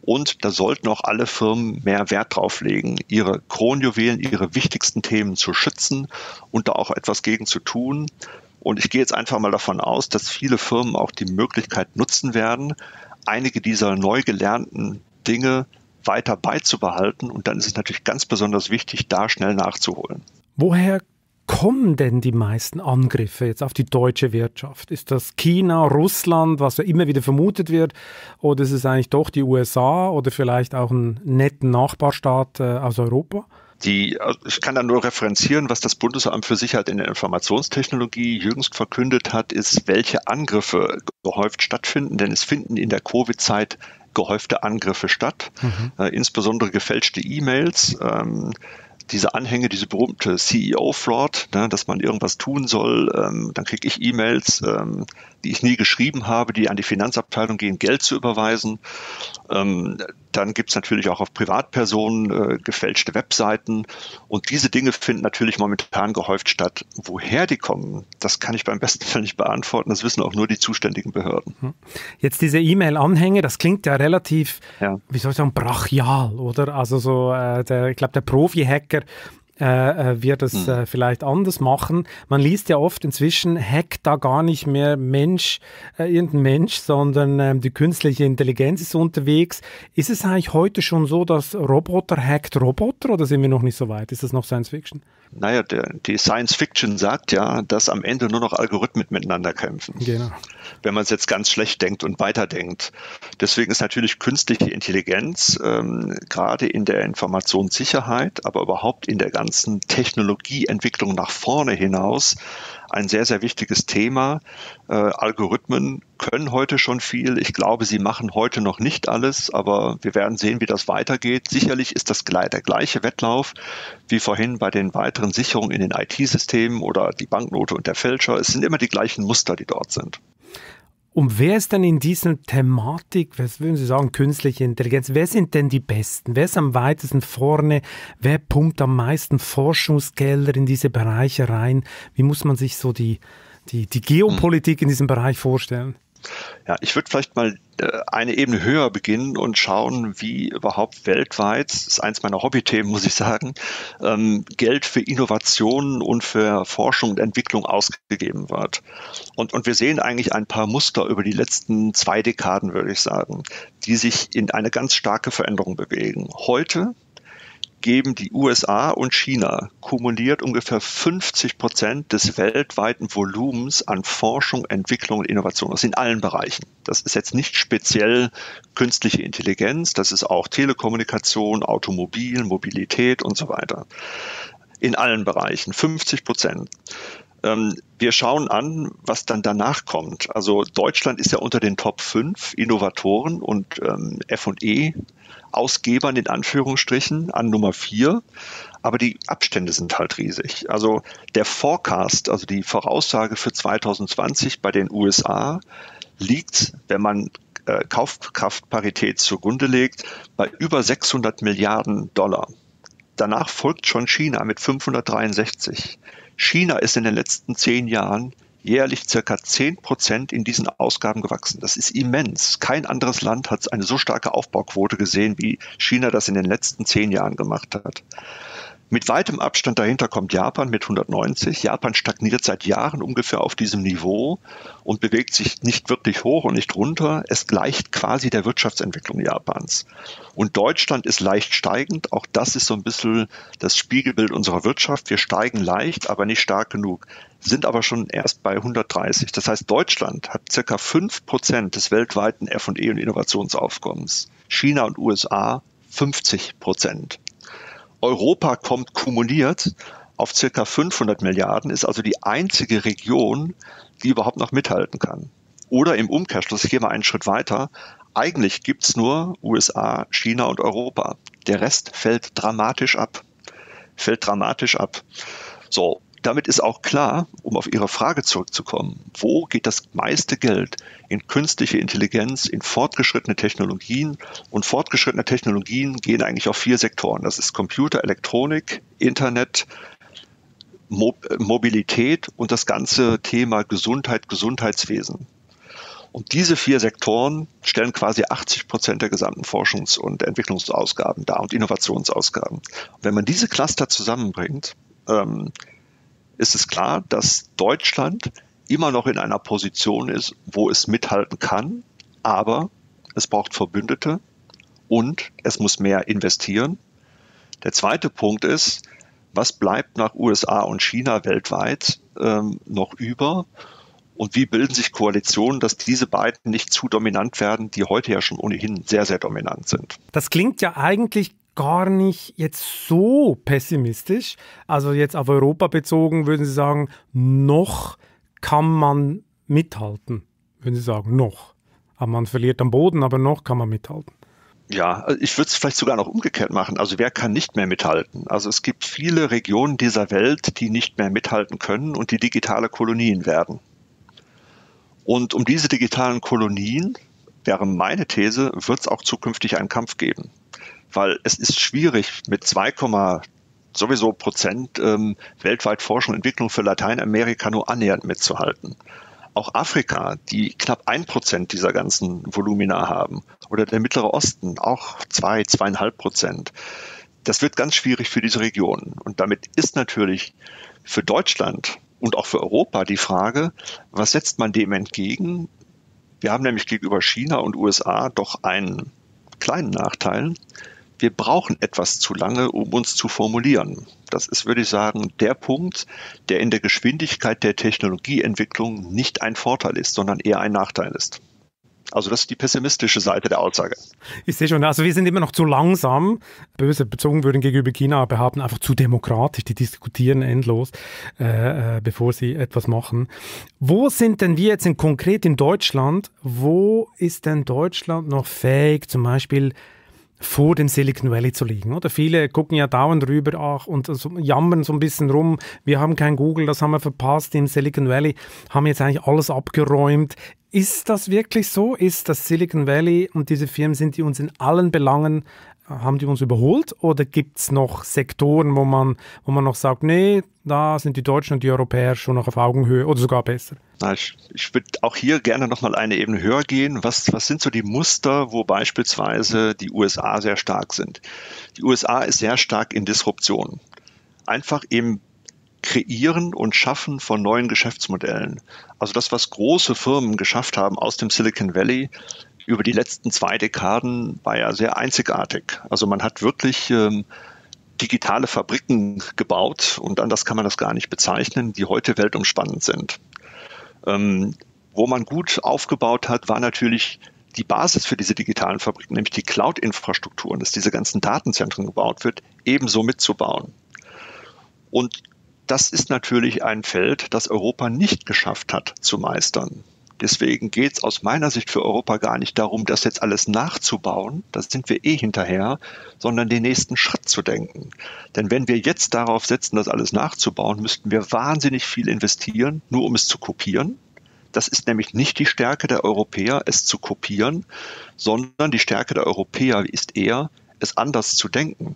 Und da sollten auch alle Firmen mehr Wert drauf legen, ihre Kronjuwelen, ihre wichtigsten Themen zu schützen und da auch etwas gegen zu tun. Und ich gehe jetzt einfach mal davon aus, dass viele Firmen auch die Möglichkeit nutzen werden, einige dieser neu gelernten Dinge weiter beizubehalten. Und dann ist es natürlich ganz besonders wichtig, da schnell nachzuholen. Woher kommen denn die meisten Angriffe jetzt auf die deutsche Wirtschaft? Ist das China, Russland, was ja immer wieder vermutet wird, oder ist es eigentlich doch die USA oder vielleicht auch ein netten Nachbarstaat äh, aus Europa? Die, also ich kann da nur referenzieren, was das Bundesamt für Sicherheit in der Informationstechnologie jüngst verkündet hat, ist, welche Angriffe gehäuft stattfinden, denn es finden in der Covid-Zeit gehäufte Angriffe statt, mhm. äh, insbesondere gefälschte E-Mails. Ähm, diese Anhänge, diese berühmte CEO-Fraud, ne, dass man irgendwas tun soll, ähm, dann kriege ich E-Mails, ähm, die ich nie geschrieben habe, die an die Finanzabteilung gehen, Geld zu überweisen. Ähm, dann gibt es natürlich auch auf Privatpersonen äh, gefälschte Webseiten. Und diese Dinge finden natürlich momentan gehäuft statt. Woher die kommen, das kann ich beim besten Fall nicht beantworten. Das wissen auch nur die zuständigen Behörden. Hm. Jetzt diese E-Mail-Anhänge, das klingt ja relativ, ja. wie soll ich sagen, brachial, oder? Also so, äh, der, ich glaube, der Profi-Hacker äh, äh, wird es hm. äh, vielleicht anders machen. Man liest ja oft inzwischen, hackt da gar nicht mehr Mensch, äh, irgendein Mensch, sondern ähm, die künstliche Intelligenz ist unterwegs. Ist es eigentlich heute schon so, dass Roboter hackt Roboter oder sind wir noch nicht so weit? Ist das noch Science Fiction? Naja, der, die Science Fiction sagt ja, dass am Ende nur noch Algorithmen miteinander kämpfen. Genau. Wenn man es jetzt ganz schlecht denkt und weiterdenkt. Deswegen ist natürlich künstliche Intelligenz ähm, gerade in der Informationssicherheit, aber überhaupt in der ganzen Technologieentwicklung nach vorne hinaus ein sehr, sehr wichtiges Thema. Äh, Algorithmen können heute schon viel. Ich glaube, sie machen heute noch nicht alles, aber wir werden sehen, wie das weitergeht. Sicherlich ist das der gleiche Wettlauf wie vorhin bei den weiteren Sicherungen in den IT-Systemen oder die Banknote und der Fälscher. Es sind immer die gleichen Muster, die dort sind. Und wer ist denn in dieser Thematik, was würden Sie sagen, künstliche Intelligenz, wer sind denn die Besten? Wer ist am weitesten vorne? Wer pumpt am meisten Forschungsgelder in diese Bereiche rein? Wie muss man sich so die, die, die Geopolitik in diesem Bereich vorstellen? Ja, ich würde vielleicht mal eine Ebene höher beginnen und schauen, wie überhaupt weltweit, das ist eins meiner Hobbythemen, muss ich sagen, ähm, Geld für Innovationen und für Forschung und Entwicklung ausgegeben wird. Und, und wir sehen eigentlich ein paar Muster über die letzten zwei Dekaden, würde ich sagen, die sich in eine ganz starke Veränderung bewegen. Heute geben die USA und China kumuliert ungefähr 50 Prozent des weltweiten Volumens an Forschung, Entwicklung und Innovation. Das in allen Bereichen. Das ist jetzt nicht speziell künstliche Intelligenz, das ist auch Telekommunikation, Automobil, Mobilität und so weiter. In allen Bereichen, 50 Prozent ähm, wir schauen an, was dann danach kommt. Also Deutschland ist ja unter den Top 5 Innovatoren und ähm, FE Ausgebern in Anführungsstrichen an Nummer vier. Aber die Abstände sind halt riesig. Also der Forecast, also die Voraussage für 2020 bei den USA liegt, wenn man äh, Kaufkraftparität zugrunde legt, bei über 600 Milliarden Dollar. Danach folgt schon China mit 563. China ist in den letzten zehn Jahren jährlich circa 10 Prozent in diesen Ausgaben gewachsen. Das ist immens. Kein anderes Land hat eine so starke Aufbauquote gesehen, wie China das in den letzten zehn Jahren gemacht hat. Mit weitem Abstand dahinter kommt Japan mit 190. Japan stagniert seit Jahren ungefähr auf diesem Niveau und bewegt sich nicht wirklich hoch und nicht runter. Es gleicht quasi der Wirtschaftsentwicklung Japans. Und Deutschland ist leicht steigend. Auch das ist so ein bisschen das Spiegelbild unserer Wirtschaft. Wir steigen leicht, aber nicht stark genug, sind aber schon erst bei 130. Das heißt, Deutschland hat circa fünf Prozent des weltweiten F&E und Innovationsaufkommens. China und USA 50 Prozent. Europa kommt kumuliert auf circa 500 Milliarden, ist also die einzige Region, die überhaupt noch mithalten kann. Oder im Umkehrschluss, ich gehe mal einen Schritt weiter, eigentlich gibt es nur USA, China und Europa. Der Rest fällt dramatisch ab. Fällt dramatisch ab. So, damit ist auch klar, um auf Ihre Frage zurückzukommen, wo geht das meiste Geld in künstliche Intelligenz, in fortgeschrittene Technologien? Und fortgeschrittene Technologien gehen eigentlich auf vier Sektoren. Das ist Computer, Elektronik, Internet, Mobilität und das ganze Thema Gesundheit, Gesundheitswesen. Und diese vier Sektoren stellen quasi 80 Prozent der gesamten Forschungs- und Entwicklungsausgaben dar und Innovationsausgaben. Wenn man diese Cluster zusammenbringt, ähm, ist es klar, dass Deutschland immer noch in einer Position ist, wo es mithalten kann, aber es braucht Verbündete und es muss mehr investieren. Der zweite Punkt ist, was bleibt nach USA und China weltweit ähm, noch über? Und wie bilden sich Koalitionen, dass diese beiden nicht zu dominant werden, die heute ja schon ohnehin sehr, sehr dominant sind? Das klingt ja eigentlich gar nicht jetzt so pessimistisch. Also jetzt auf Europa bezogen würden Sie sagen, noch kann man mithalten, würden Sie sagen, noch. Aber man verliert am Boden, aber noch kann man mithalten. Ja, ich würde es vielleicht sogar noch umgekehrt machen. Also wer kann nicht mehr mithalten? Also es gibt viele Regionen dieser Welt, die nicht mehr mithalten können und die digitale Kolonien werden. Und um diese digitalen Kolonien, wäre meine These, wird es auch zukünftig einen Kampf geben weil es ist schwierig mit 2, sowieso Prozent ähm, weltweit Forschung und Entwicklung für Lateinamerika nur annähernd mitzuhalten. Auch Afrika, die knapp ein Prozent dieser ganzen Volumina haben, oder der Mittlere Osten, auch zwei, zweieinhalb Prozent. Das wird ganz schwierig für diese Regionen. Und damit ist natürlich für Deutschland und auch für Europa die Frage, was setzt man dem entgegen? Wir haben nämlich gegenüber China und USA doch einen kleinen Nachteil wir brauchen etwas zu lange, um uns zu formulieren. Das ist, würde ich sagen, der Punkt, der in der Geschwindigkeit der Technologieentwicklung nicht ein Vorteil ist, sondern eher ein Nachteil ist. Also das ist die pessimistische Seite der Aussage. Ich sehe schon, also wir sind immer noch zu langsam. Böse bezogen würden gegenüber China behaupten, einfach zu demokratisch. Die diskutieren endlos, äh, äh, bevor sie etwas machen. Wo sind denn wir jetzt in, konkret in Deutschland? Wo ist denn Deutschland noch fähig, zum Beispiel vor dem Silicon Valley zu liegen. Oder viele gucken ja dauernd rüber ach, und so, jammern so ein bisschen rum. Wir haben kein Google, das haben wir verpasst im Silicon Valley, haben jetzt eigentlich alles abgeräumt. Ist das wirklich so? Ist das Silicon Valley und diese Firmen sind die uns in allen Belangen haben die uns überholt oder gibt es noch Sektoren, wo man, wo man noch sagt, nee, da sind die Deutschen und die Europäer schon noch auf Augenhöhe oder sogar besser? Na, ich, ich würde auch hier gerne noch mal eine Ebene höher gehen. Was, was sind so die Muster, wo beispielsweise die USA sehr stark sind? Die USA ist sehr stark in Disruption. Einfach im Kreieren und Schaffen von neuen Geschäftsmodellen. Also das, was große Firmen geschafft haben aus dem Silicon Valley, über die letzten zwei Dekaden war ja sehr einzigartig. Also man hat wirklich ähm, digitale Fabriken gebaut und anders kann man das gar nicht bezeichnen, die heute weltumspannend sind. Ähm, wo man gut aufgebaut hat, war natürlich die Basis für diese digitalen Fabriken, nämlich die Cloud-Infrastrukturen, dass diese ganzen Datenzentren gebaut wird, ebenso mitzubauen. Und das ist natürlich ein Feld, das Europa nicht geschafft hat zu meistern. Deswegen geht es aus meiner Sicht für Europa gar nicht darum, das jetzt alles nachzubauen, das sind wir eh hinterher, sondern den nächsten Schritt zu denken. Denn wenn wir jetzt darauf setzen, das alles nachzubauen, müssten wir wahnsinnig viel investieren, nur um es zu kopieren. Das ist nämlich nicht die Stärke der Europäer, es zu kopieren, sondern die Stärke der Europäer ist eher, es anders zu denken.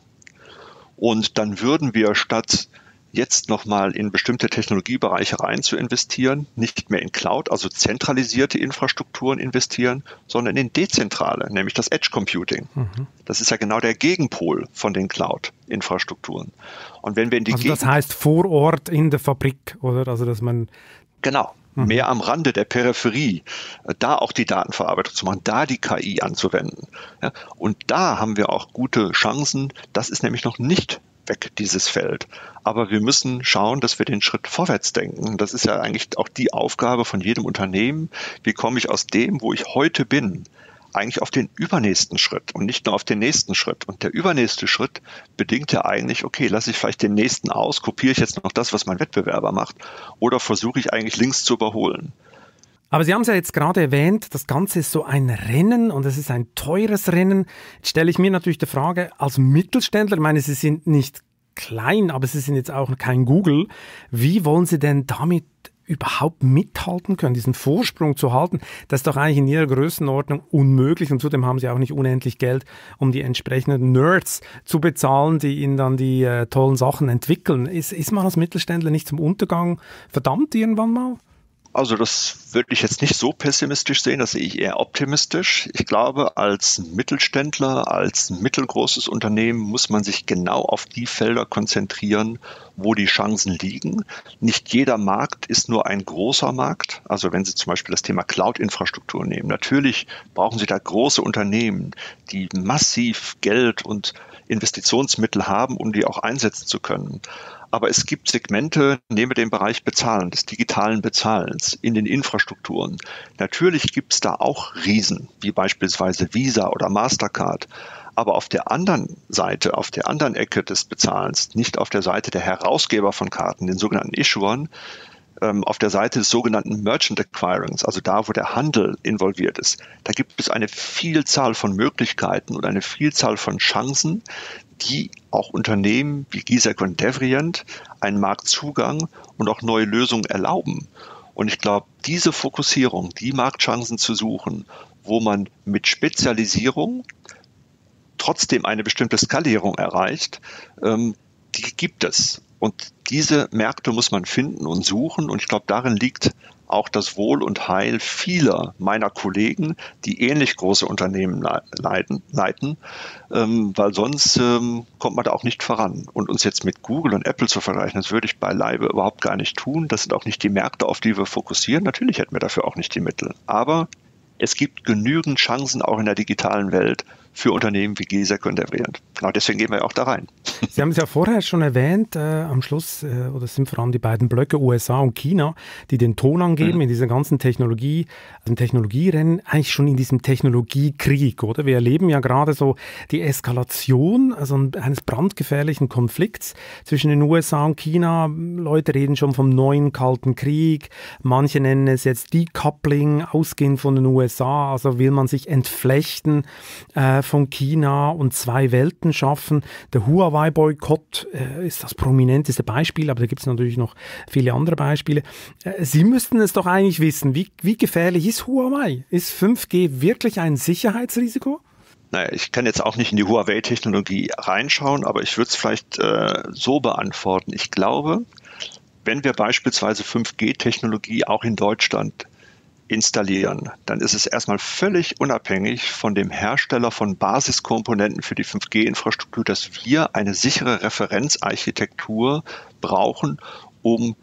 Und dann würden wir statt jetzt nochmal in bestimmte Technologiebereiche rein zu investieren, nicht mehr in Cloud, also zentralisierte Infrastrukturen investieren, sondern in dezentrale, nämlich das Edge Computing. Mhm. Das ist ja genau der Gegenpol von den Cloud-Infrastrukturen. Und wenn wir in die also das heißt vor Ort in der Fabrik, oder? Also dass man genau mhm. mehr am Rande der Peripherie, äh, da auch die Datenverarbeitung zu machen, da die KI anzuwenden. Ja, und da haben wir auch gute Chancen. Das ist nämlich noch nicht weg, dieses Feld. Aber wir müssen schauen, dass wir den Schritt vorwärts denken. Das ist ja eigentlich auch die Aufgabe von jedem Unternehmen. Wie komme ich aus dem, wo ich heute bin, eigentlich auf den übernächsten Schritt und nicht nur auf den nächsten Schritt. Und der übernächste Schritt bedingt ja eigentlich, okay, lasse ich vielleicht den nächsten aus, kopiere ich jetzt noch das, was mein Wettbewerber macht, oder versuche ich eigentlich links zu überholen. Aber Sie haben es ja jetzt gerade erwähnt, das Ganze ist so ein Rennen und es ist ein teures Rennen. Jetzt stelle ich mir natürlich die Frage, als Mittelständler, ich meine, Sie sind nicht klein, aber Sie sind jetzt auch kein Google. Wie wollen Sie denn damit überhaupt mithalten können, diesen Vorsprung zu halten, das ist doch eigentlich in ihrer Größenordnung unmöglich und zudem haben sie auch nicht unendlich Geld, um die entsprechenden Nerds zu bezahlen, die ihnen dann die äh, tollen Sachen entwickeln. Ist, ist man als Mittelständler nicht zum Untergang verdammt irgendwann mal? Also das würde ich jetzt nicht so pessimistisch sehen, das sehe ich eher optimistisch. Ich glaube, als Mittelständler, als mittelgroßes Unternehmen muss man sich genau auf die Felder konzentrieren, wo die Chancen liegen. Nicht jeder Markt ist nur ein großer Markt. Also wenn Sie zum Beispiel das Thema Cloud-Infrastruktur nehmen, natürlich brauchen Sie da große Unternehmen, die massiv Geld und Investitionsmittel haben, um die auch einsetzen zu können. Aber es gibt Segmente, neben dem Bereich Bezahlen, des digitalen Bezahlens in den Infrastrukturen. Natürlich gibt es da auch Riesen, wie beispielsweise Visa oder Mastercard. Aber auf der anderen Seite, auf der anderen Ecke des Bezahlens, nicht auf der Seite der Herausgeber von Karten, den sogenannten Issuern, ähm, auf der Seite des sogenannten Merchant Acquirings, also da, wo der Handel involviert ist, da gibt es eine Vielzahl von Möglichkeiten und eine Vielzahl von Chancen, die auch Unternehmen wie Gisek und Devrient einen Marktzugang und auch neue Lösungen erlauben. Und ich glaube, diese Fokussierung, die Marktchancen zu suchen, wo man mit Spezialisierung trotzdem eine bestimmte Skalierung erreicht, ähm, die gibt es. Und diese Märkte muss man finden und suchen. Und ich glaube, darin liegt auch das Wohl und Heil vieler meiner Kollegen, die ähnlich große Unternehmen leiten, leiten ähm, weil sonst ähm, kommt man da auch nicht voran. Und uns jetzt mit Google und Apple zu vergleichen, das würde ich beileibe überhaupt gar nicht tun. Das sind auch nicht die Märkte, auf die wir fokussieren. Natürlich hätten wir dafür auch nicht die Mittel. Aber es gibt genügend Chancen auch in der digitalen Welt, für Unternehmen wie und Evrient. Genau deswegen gehen wir auch da rein. Sie haben es ja vorher schon erwähnt, äh, am Schluss, äh, oder sind vor allem die beiden Blöcke USA und China, die den Ton angeben mhm. in dieser ganzen Technologie, also Technologierennen, eigentlich schon in diesem Technologiekrieg, oder? Wir erleben ja gerade so die Eskalation also eines brandgefährlichen Konflikts zwischen den USA und China. Leute reden schon vom neuen Kalten Krieg, manche nennen es jetzt Decoupling, ausgehend von den USA, also will man sich entflechten äh, von China und zwei Welten schaffen. Der Huawei-Boykott äh, ist das prominenteste Beispiel, aber da gibt es natürlich noch viele andere Beispiele. Äh, Sie müssten es doch eigentlich wissen, wie, wie gefährlich ist Huawei? Ist 5G wirklich ein Sicherheitsrisiko? Naja, ich kann jetzt auch nicht in die Huawei-Technologie reinschauen, aber ich würde es vielleicht äh, so beantworten. Ich glaube, wenn wir beispielsweise 5G-Technologie auch in Deutschland installieren, dann ist es erstmal völlig unabhängig von dem Hersteller von Basiskomponenten für die 5G-Infrastruktur, dass wir eine sichere Referenzarchitektur brauchen, um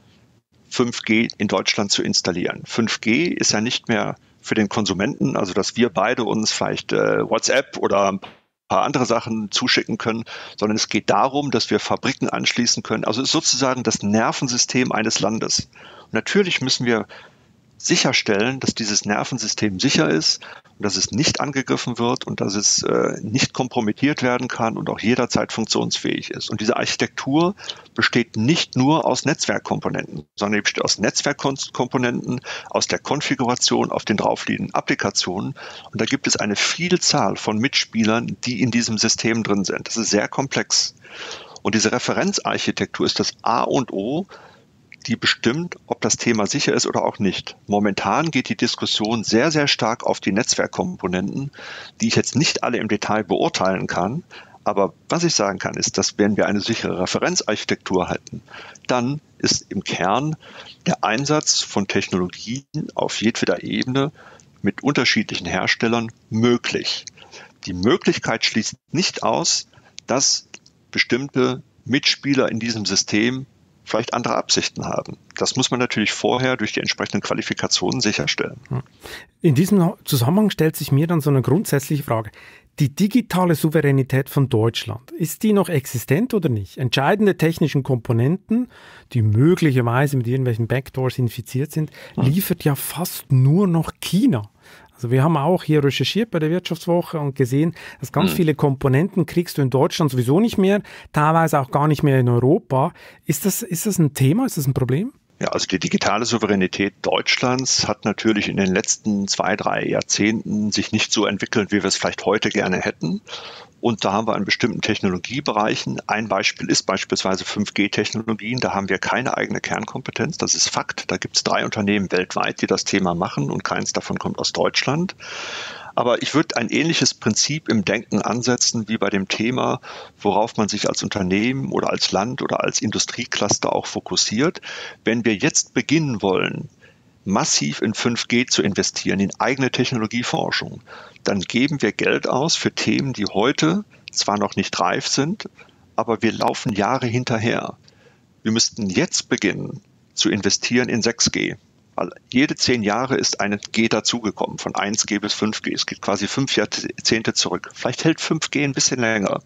5G in Deutschland zu installieren. 5G ist ja nicht mehr für den Konsumenten, also dass wir beide uns vielleicht äh, WhatsApp oder ein paar andere Sachen zuschicken können, sondern es geht darum, dass wir Fabriken anschließen können. Also ist sozusagen das Nervensystem eines Landes. Und natürlich müssen wir sicherstellen, dass dieses Nervensystem sicher ist und dass es nicht angegriffen wird und dass es äh, nicht kompromittiert werden kann und auch jederzeit funktionsfähig ist. Und diese Architektur besteht nicht nur aus Netzwerkkomponenten, sondern besteht aus Netzwerkkomponenten, aus der Konfiguration auf den draufliegenden Applikationen. Und da gibt es eine Vielzahl von Mitspielern, die in diesem System drin sind. Das ist sehr komplex. Und diese Referenzarchitektur ist das A und O, die bestimmt, ob das Thema sicher ist oder auch nicht. Momentan geht die Diskussion sehr, sehr stark auf die Netzwerkkomponenten, die ich jetzt nicht alle im Detail beurteilen kann. Aber was ich sagen kann, ist, dass wenn wir eine sichere Referenzarchitektur halten, dann ist im Kern der Einsatz von Technologien auf jedweder Ebene mit unterschiedlichen Herstellern möglich. Die Möglichkeit schließt nicht aus, dass bestimmte Mitspieler in diesem System vielleicht andere Absichten haben. Das muss man natürlich vorher durch die entsprechenden Qualifikationen sicherstellen. In diesem Zusammenhang stellt sich mir dann so eine grundsätzliche Frage. Die digitale Souveränität von Deutschland, ist die noch existent oder nicht? Entscheidende technischen Komponenten, die möglicherweise mit irgendwelchen Backdoors infiziert sind, hm. liefert ja fast nur noch China. Also wir haben auch hier recherchiert bei der Wirtschaftswoche und gesehen, dass ganz mhm. viele Komponenten kriegst du in Deutschland sowieso nicht mehr, teilweise auch gar nicht mehr in Europa. Ist das, ist das ein Thema? Ist das ein Problem? Ja, also die digitale Souveränität Deutschlands hat natürlich in den letzten zwei, drei Jahrzehnten sich nicht so entwickelt, wie wir es vielleicht heute gerne hätten. Und da haben wir in bestimmten Technologiebereichen, ein Beispiel ist beispielsweise 5G-Technologien, da haben wir keine eigene Kernkompetenz, das ist Fakt. Da gibt es drei Unternehmen weltweit, die das Thema machen und keins davon kommt aus Deutschland. Aber ich würde ein ähnliches Prinzip im Denken ansetzen wie bei dem Thema, worauf man sich als Unternehmen oder als Land oder als Industriecluster auch fokussiert. Wenn wir jetzt beginnen wollen, massiv in 5G zu investieren, in eigene Technologieforschung, dann geben wir Geld aus für Themen, die heute zwar noch nicht reif sind, aber wir laufen Jahre hinterher. Wir müssten jetzt beginnen zu investieren in 6G. Weil jede zehn Jahre ist eine G dazugekommen, von 1G bis 5G. Es geht quasi fünf Jahrzehnte zurück. Vielleicht hält 5G ein bisschen länger.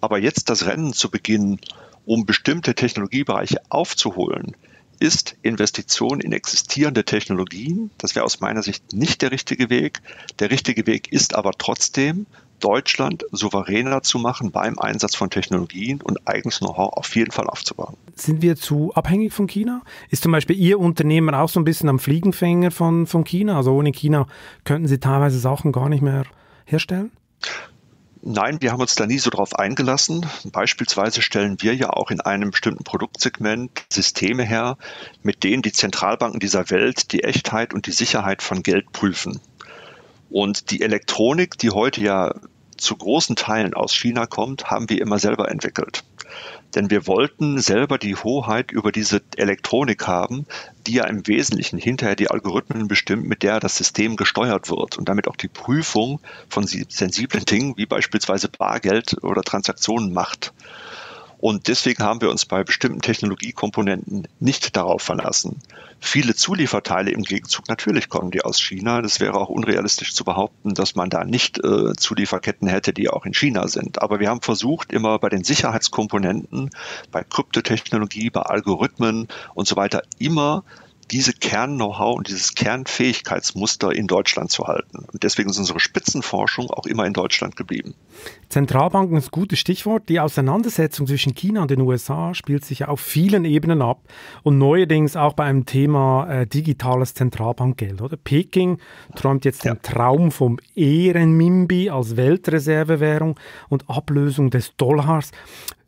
Aber jetzt das Rennen zu beginnen, um bestimmte Technologiebereiche aufzuholen, ist Investition in existierende Technologien. Das wäre aus meiner Sicht nicht der richtige Weg. Der richtige Weg ist aber trotzdem, Deutschland souveräner zu machen beim Einsatz von Technologien und eigenes Know-how auf jeden Fall aufzubauen. Sind wir zu abhängig von China? Ist zum Beispiel Ihr Unternehmen auch so ein bisschen am Fliegenfänger von, von China? Also ohne China könnten Sie teilweise Sachen gar nicht mehr herstellen? Nein, wir haben uns da nie so drauf eingelassen. Beispielsweise stellen wir ja auch in einem bestimmten Produktsegment Systeme her, mit denen die Zentralbanken dieser Welt die Echtheit und die Sicherheit von Geld prüfen. Und die Elektronik, die heute ja zu großen Teilen aus China kommt, haben wir immer selber entwickelt. Denn wir wollten selber die Hoheit über diese Elektronik haben, die ja im Wesentlichen hinterher die Algorithmen bestimmt, mit der das System gesteuert wird und damit auch die Prüfung von sensiblen Dingen wie beispielsweise Bargeld oder Transaktionen macht. Und deswegen haben wir uns bei bestimmten Technologiekomponenten nicht darauf verlassen. Viele Zulieferteile im Gegenzug natürlich kommen die aus China. Das wäre auch unrealistisch zu behaupten, dass man da nicht äh, Zulieferketten hätte, die auch in China sind. Aber wir haben versucht, immer bei den Sicherheitskomponenten, bei Kryptotechnologie, bei Algorithmen und so weiter immer diese Kern-Know-how und dieses Kernfähigkeitsmuster in Deutschland zu halten. Und deswegen ist unsere Spitzenforschung auch immer in Deutschland geblieben. Zentralbanken ist ein gutes Stichwort. Die Auseinandersetzung zwischen China und den USA spielt sich auf vielen Ebenen ab und neuerdings auch bei einem Thema äh, digitales Zentralbankgeld. Oder? Peking träumt jetzt ja. den Traum vom E-Renminbi als Weltreservewährung und Ablösung des Dollars.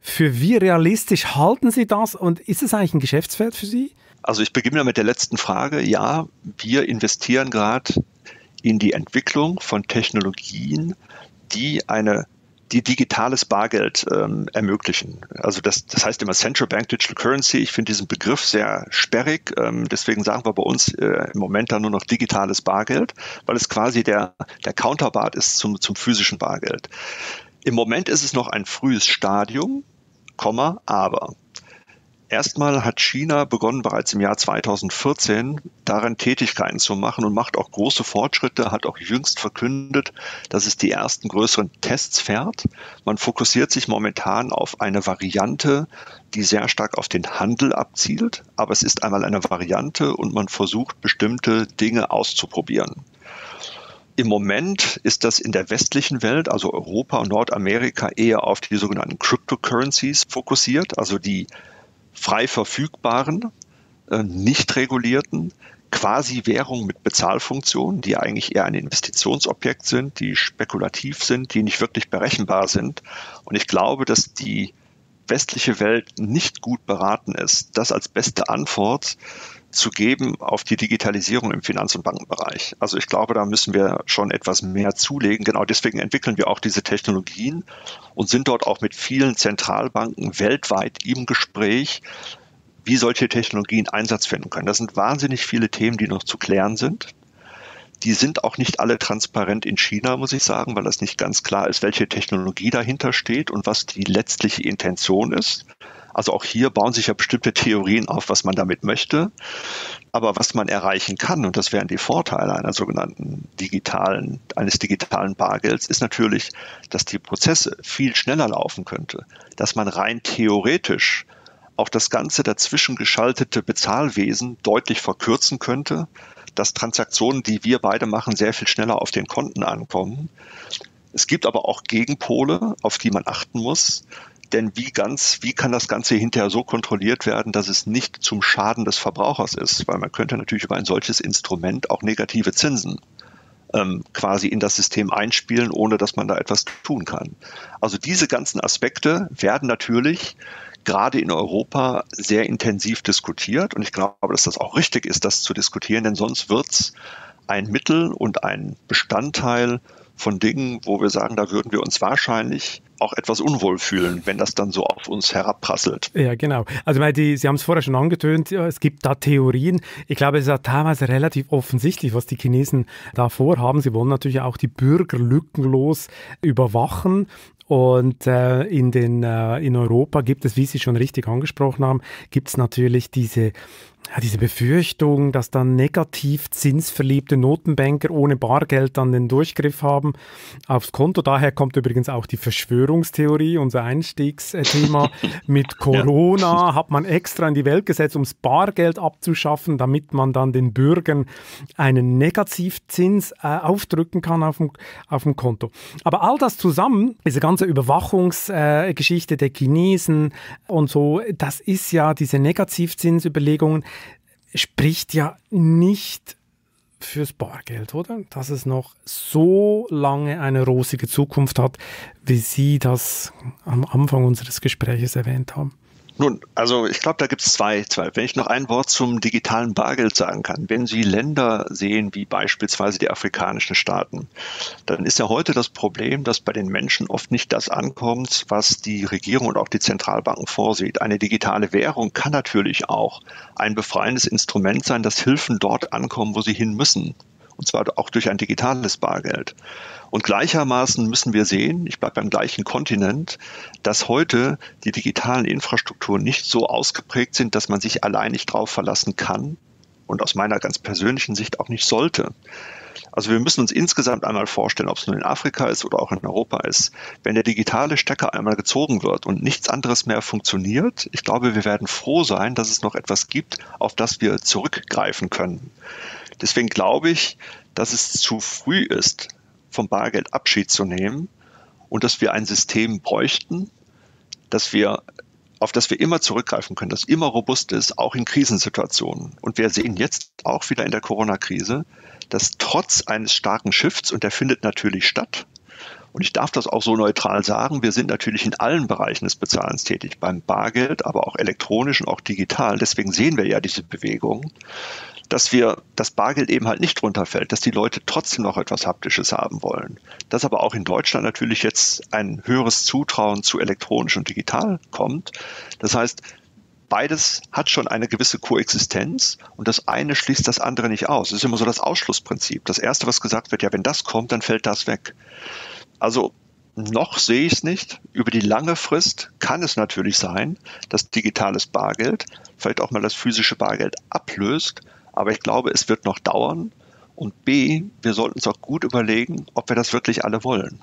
Für wie realistisch halten Sie das und ist es eigentlich ein Geschäftsfeld für Sie? Also ich beginne mit der letzten Frage. Ja, wir investieren gerade in die Entwicklung von Technologien, die eine die digitales Bargeld ähm, ermöglichen. Also das, das heißt immer Central Bank Digital Currency. Ich finde diesen Begriff sehr sperrig. Ähm, deswegen sagen wir bei uns äh, im Moment dann nur noch digitales Bargeld, weil es quasi der, der Counterpart ist zum, zum physischen Bargeld. Im Moment ist es noch ein frühes Stadium, Komma, aber Erstmal hat China begonnen, bereits im Jahr 2014 darin Tätigkeiten zu machen und macht auch große Fortschritte, hat auch jüngst verkündet, dass es die ersten größeren Tests fährt. Man fokussiert sich momentan auf eine Variante, die sehr stark auf den Handel abzielt, aber es ist einmal eine Variante und man versucht bestimmte Dinge auszuprobieren. Im Moment ist das in der westlichen Welt, also Europa und Nordamerika, eher auf die sogenannten Cryptocurrencies fokussiert, also die frei verfügbaren, äh, nicht regulierten quasi Währungen mit Bezahlfunktionen, die eigentlich eher ein Investitionsobjekt sind, die spekulativ sind, die nicht wirklich berechenbar sind. Und ich glaube, dass die westliche Welt nicht gut beraten ist, das als beste Antwort zu geben auf die Digitalisierung im Finanz- und Bankenbereich. Also ich glaube, da müssen wir schon etwas mehr zulegen. Genau deswegen entwickeln wir auch diese Technologien und sind dort auch mit vielen Zentralbanken weltweit im Gespräch, wie solche Technologien Einsatz finden können. Das sind wahnsinnig viele Themen, die noch zu klären sind. Die sind auch nicht alle transparent in China, muss ich sagen, weil das nicht ganz klar ist, welche Technologie dahinter steht und was die letztliche Intention ist. Also auch hier bauen sich ja bestimmte Theorien auf, was man damit möchte. Aber was man erreichen kann, und das wären die Vorteile einer sogenannten digitalen, eines digitalen Bargelds, ist natürlich, dass die Prozesse viel schneller laufen könnte, dass man rein theoretisch auch das ganze dazwischen geschaltete Bezahlwesen deutlich verkürzen könnte, dass Transaktionen, die wir beide machen, sehr viel schneller auf den Konten ankommen. Es gibt aber auch Gegenpole, auf die man achten muss Denn wie ganz, wie kann das Ganze hinterher so kontrolliert werden, dass es nicht zum Schaden des Verbrauchers ist? Weil man könnte natürlich über ein solches Instrument auch negative Zinsen ähm, quasi in das System einspielen, ohne dass man da etwas tun kann. Also diese ganzen Aspekte werden natürlich gerade in Europa sehr intensiv diskutiert und ich glaube, dass das auch richtig ist, das zu diskutieren, denn sonst wird es ein Mittel und ein Bestandteil von Dingen, wo wir sagen, da würden wir uns wahrscheinlich auch etwas unwohl fühlen, wenn das dann so auf uns herabprasselt. Ja, genau. Also meine, die, Sie haben es vorher schon angetönt, es gibt da Theorien. Ich glaube, es ist ja teilweise relativ offensichtlich, was die Chinesen da vorhaben. Sie wollen natürlich auch die Bürger lückenlos überwachen. Und äh, in, den, äh, in Europa gibt es, wie Sie schon richtig angesprochen haben, gibt es natürlich diese ja, diese Befürchtung, dass dann negativ zinsverliebte Notenbanker ohne Bargeld dann den Durchgriff haben aufs Konto. Daher kommt übrigens auch die Verschwörungstheorie, unser Einstiegsthema. Mit Corona ja. hat man extra in die Welt gesetzt, um das Bargeld abzuschaffen, damit man dann den Bürgern einen Negativzins äh, aufdrücken kann auf dem, auf dem Konto. Aber all das zusammen, diese ganze Überwachungsgeschichte äh, der Chinesen und so, das ist ja diese Negativzinsüberlegungen, spricht ja nicht fürs Bargeld, oder? Dass es noch so lange eine rosige Zukunft hat, wie Sie das am Anfang unseres Gesprächs erwähnt haben. Nun, also ich glaube, da gibt es zwei, zwei. Wenn ich noch ein Wort zum digitalen Bargeld sagen kann. Wenn Sie Länder sehen, wie beispielsweise die afrikanischen Staaten, dann ist ja heute das Problem, dass bei den Menschen oft nicht das ankommt, was die Regierung und auch die Zentralbanken vorsieht. Eine digitale Währung kann natürlich auch ein befreiendes Instrument sein, das Hilfen dort ankommen, wo sie hin müssen und zwar auch durch ein digitales Bargeld. Und gleichermaßen müssen wir sehen, ich bleibe beim gleichen Kontinent, dass heute die digitalen Infrastrukturen nicht so ausgeprägt sind, dass man sich allein nicht drauf verlassen kann und aus meiner ganz persönlichen Sicht auch nicht sollte. Also wir müssen uns insgesamt einmal vorstellen, ob es nur in Afrika ist oder auch in Europa ist. Wenn der digitale Stecker einmal gezogen wird und nichts anderes mehr funktioniert, ich glaube, wir werden froh sein, dass es noch etwas gibt, auf das wir zurückgreifen können. Deswegen glaube ich, dass es zu früh ist, vom Bargeld Abschied zu nehmen und dass wir ein System bräuchten, dass wir auf das wir immer zurückgreifen können, das immer robust ist, auch in Krisensituationen. Und wir sehen jetzt auch wieder in der Corona-Krise, dass trotz eines starken Shifts, und der findet natürlich statt, und ich darf das auch so neutral sagen, wir sind natürlich in allen Bereichen des Bezahlens tätig, beim Bargeld, aber auch elektronisch und auch digital. Deswegen sehen wir ja diese Bewegung dass wir das Bargeld eben halt nicht runterfällt, dass die Leute trotzdem noch etwas Haptisches haben wollen. Dass aber auch in Deutschland natürlich jetzt ein höheres Zutrauen zu elektronisch und digital kommt. Das heißt, beides hat schon eine gewisse Koexistenz und das eine schließt das andere nicht aus. Es ist immer so das Ausschlussprinzip. Das erste, was gesagt wird, ja, wenn das kommt, dann fällt das weg. Also noch sehe ich es nicht. Über die lange Frist kann es natürlich sein, dass digitales Bargeld vielleicht auch mal das physische Bargeld ablöst aber ich glaube, es wird noch dauern. Und B, wir sollten uns auch gut überlegen, ob wir das wirklich alle wollen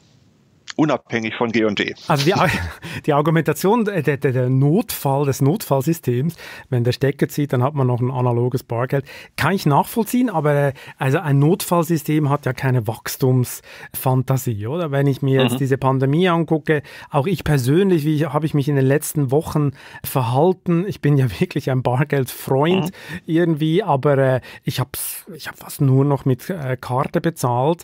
unabhängig von G&D. Also die, die Argumentation der, der, der, Notfall des Notfallsystems, wenn der Stecker zieht, dann hat man noch ein analoges Bargeld, kann ich nachvollziehen, aber äh, also ein Notfallsystem hat ja keine Wachstumsfantasie, oder? Wenn ich mir jetzt mhm. diese Pandemie angucke, auch ich persönlich, wie habe ich mich in den letzten Wochen verhalten? Ich bin ja wirklich ein Bargeldfreund mhm. irgendwie, aber äh, ich habe ich hab fast nur noch mit äh, Karte bezahlt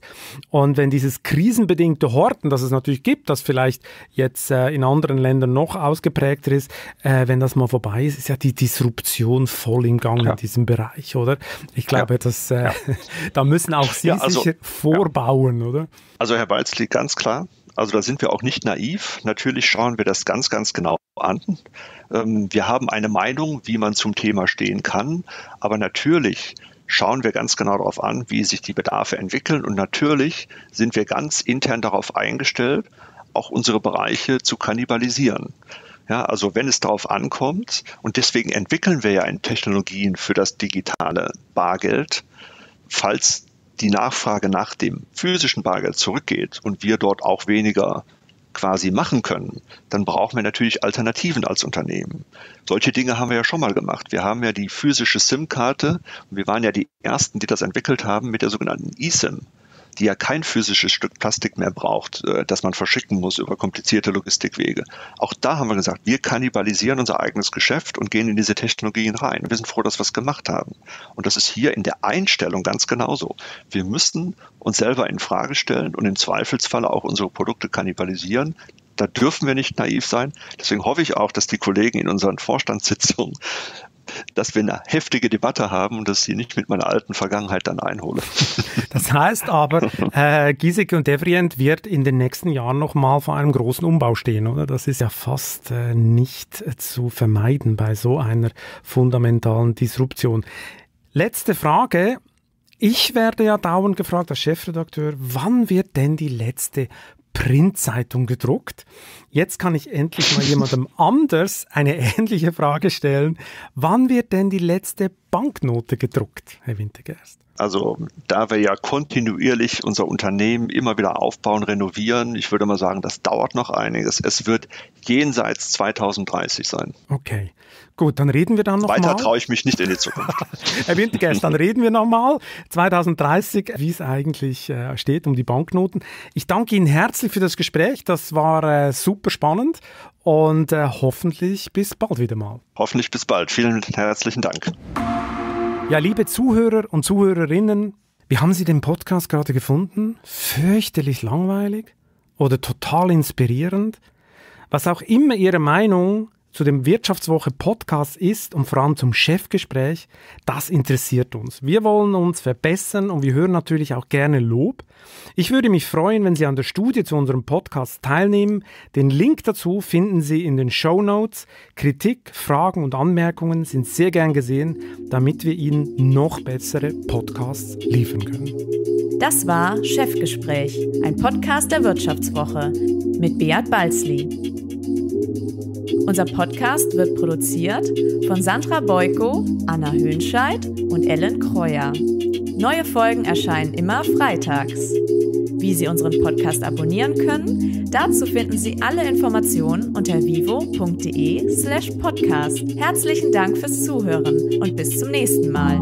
und wenn dieses krisenbedingte Horten, das es natürlich natürlich gibt, das vielleicht jetzt äh, in anderen Ländern noch ausgeprägter ist, äh, wenn das mal vorbei ist, ist ja die Disruption voll im Gang ja. in diesem Bereich, oder? Ich glaube, ja. dass, äh, ja. da müssen auch Sie also, sich vorbauen, oder? Also Herr Walzli, ganz klar. Also da sind wir auch nicht naiv. Natürlich schauen wir das ganz, ganz genau an. Ähm, wir haben eine Meinung, wie man zum Thema stehen kann. Aber natürlich schauen wir ganz genau darauf an, wie sich die Bedarfe entwickeln. Und natürlich sind wir ganz intern darauf eingestellt, auch unsere Bereiche zu kannibalisieren. Ja, also wenn es darauf ankommt, und deswegen entwickeln wir ja in Technologien für das digitale Bargeld, falls die Nachfrage nach dem physischen Bargeld zurückgeht und wir dort auch weniger quasi machen können, dann brauchen wir natürlich Alternativen als Unternehmen. Solche Dinge haben wir ja schon mal gemacht. Wir haben ja die physische SIM-Karte und wir waren ja die Ersten, die das entwickelt haben mit der sogenannten eSIM. Die ja kein physisches Stück Plastik mehr braucht, äh, das man verschicken muss über komplizierte Logistikwege. Auch da haben wir gesagt, wir kannibalisieren unser eigenes Geschäft und gehen in diese Technologien rein. Wir sind froh, dass wir es gemacht haben. Und das ist hier in der Einstellung ganz genauso. Wir müssen uns selber in Frage stellen und im Zweifelsfalle auch unsere Produkte kannibalisieren. Da dürfen wir nicht naiv sein. Deswegen hoffe ich auch, dass die Kollegen in unseren Vorstandssitzungen dass wir eine heftige Debatte haben und dass ich sie nicht mit meiner alten Vergangenheit dann einhole. Das heißt aber, äh, Giesecke und Devrient wird in den nächsten Jahren noch mal vor einem großen Umbau stehen, oder? Das ist ja fast äh, nicht äh, zu vermeiden bei so einer fundamentalen Disruption. Letzte Frage. Ich werde ja dauernd gefragt als Chefredakteur, wann wird denn die letzte Printzeitung gedruckt. Jetzt kann ich endlich mal jemandem anders eine ähnliche Frage stellen. Wann wird denn die letzte Banknote gedruckt, Herr Wintergerst? Also da wir ja kontinuierlich unser Unternehmen immer wieder aufbauen, renovieren, ich würde mal sagen, das dauert noch einiges. Es wird jenseits 2030 sein. Okay. Gut, dann reden wir dann noch Weiter traue ich mich nicht in die Zukunft. Herr Wintergerst, dann reden wir nochmal 2030, wie es eigentlich äh, steht um die Banknoten. Ich danke Ihnen herzlich für das Gespräch. Das war äh, super spannend und äh, hoffentlich bis bald wieder mal. Hoffentlich bis bald. Vielen herzlichen Dank. Ja, liebe Zuhörer und Zuhörerinnen, wie haben Sie den Podcast gerade gefunden? Fürchterlich langweilig oder total inspirierend? Was auch immer Ihre Meinung zu dem Wirtschaftswoche Podcast ist und vor allem zum Chefgespräch, das interessiert uns. Wir wollen uns verbessern und wir hören natürlich auch gerne Lob. Ich würde mich freuen, wenn Sie an der Studie zu unserem Podcast teilnehmen. Den Link dazu finden Sie in den Show Notes. Kritik, Fragen und Anmerkungen sind sehr gern gesehen, damit wir Ihnen noch bessere Podcasts liefern können. Das war Chefgespräch, ein Podcast der Wirtschaftswoche mit Beat Balzli. Unser Podcast wird produziert von Sandra Beuko, Anna Höhnscheid und Ellen Kreuer. Neue Folgen erscheinen immer freitags. Wie Sie unseren Podcast abonnieren können, dazu finden Sie alle Informationen unter vivo.de/podcast. Herzlichen Dank fürs Zuhören und bis zum nächsten Mal.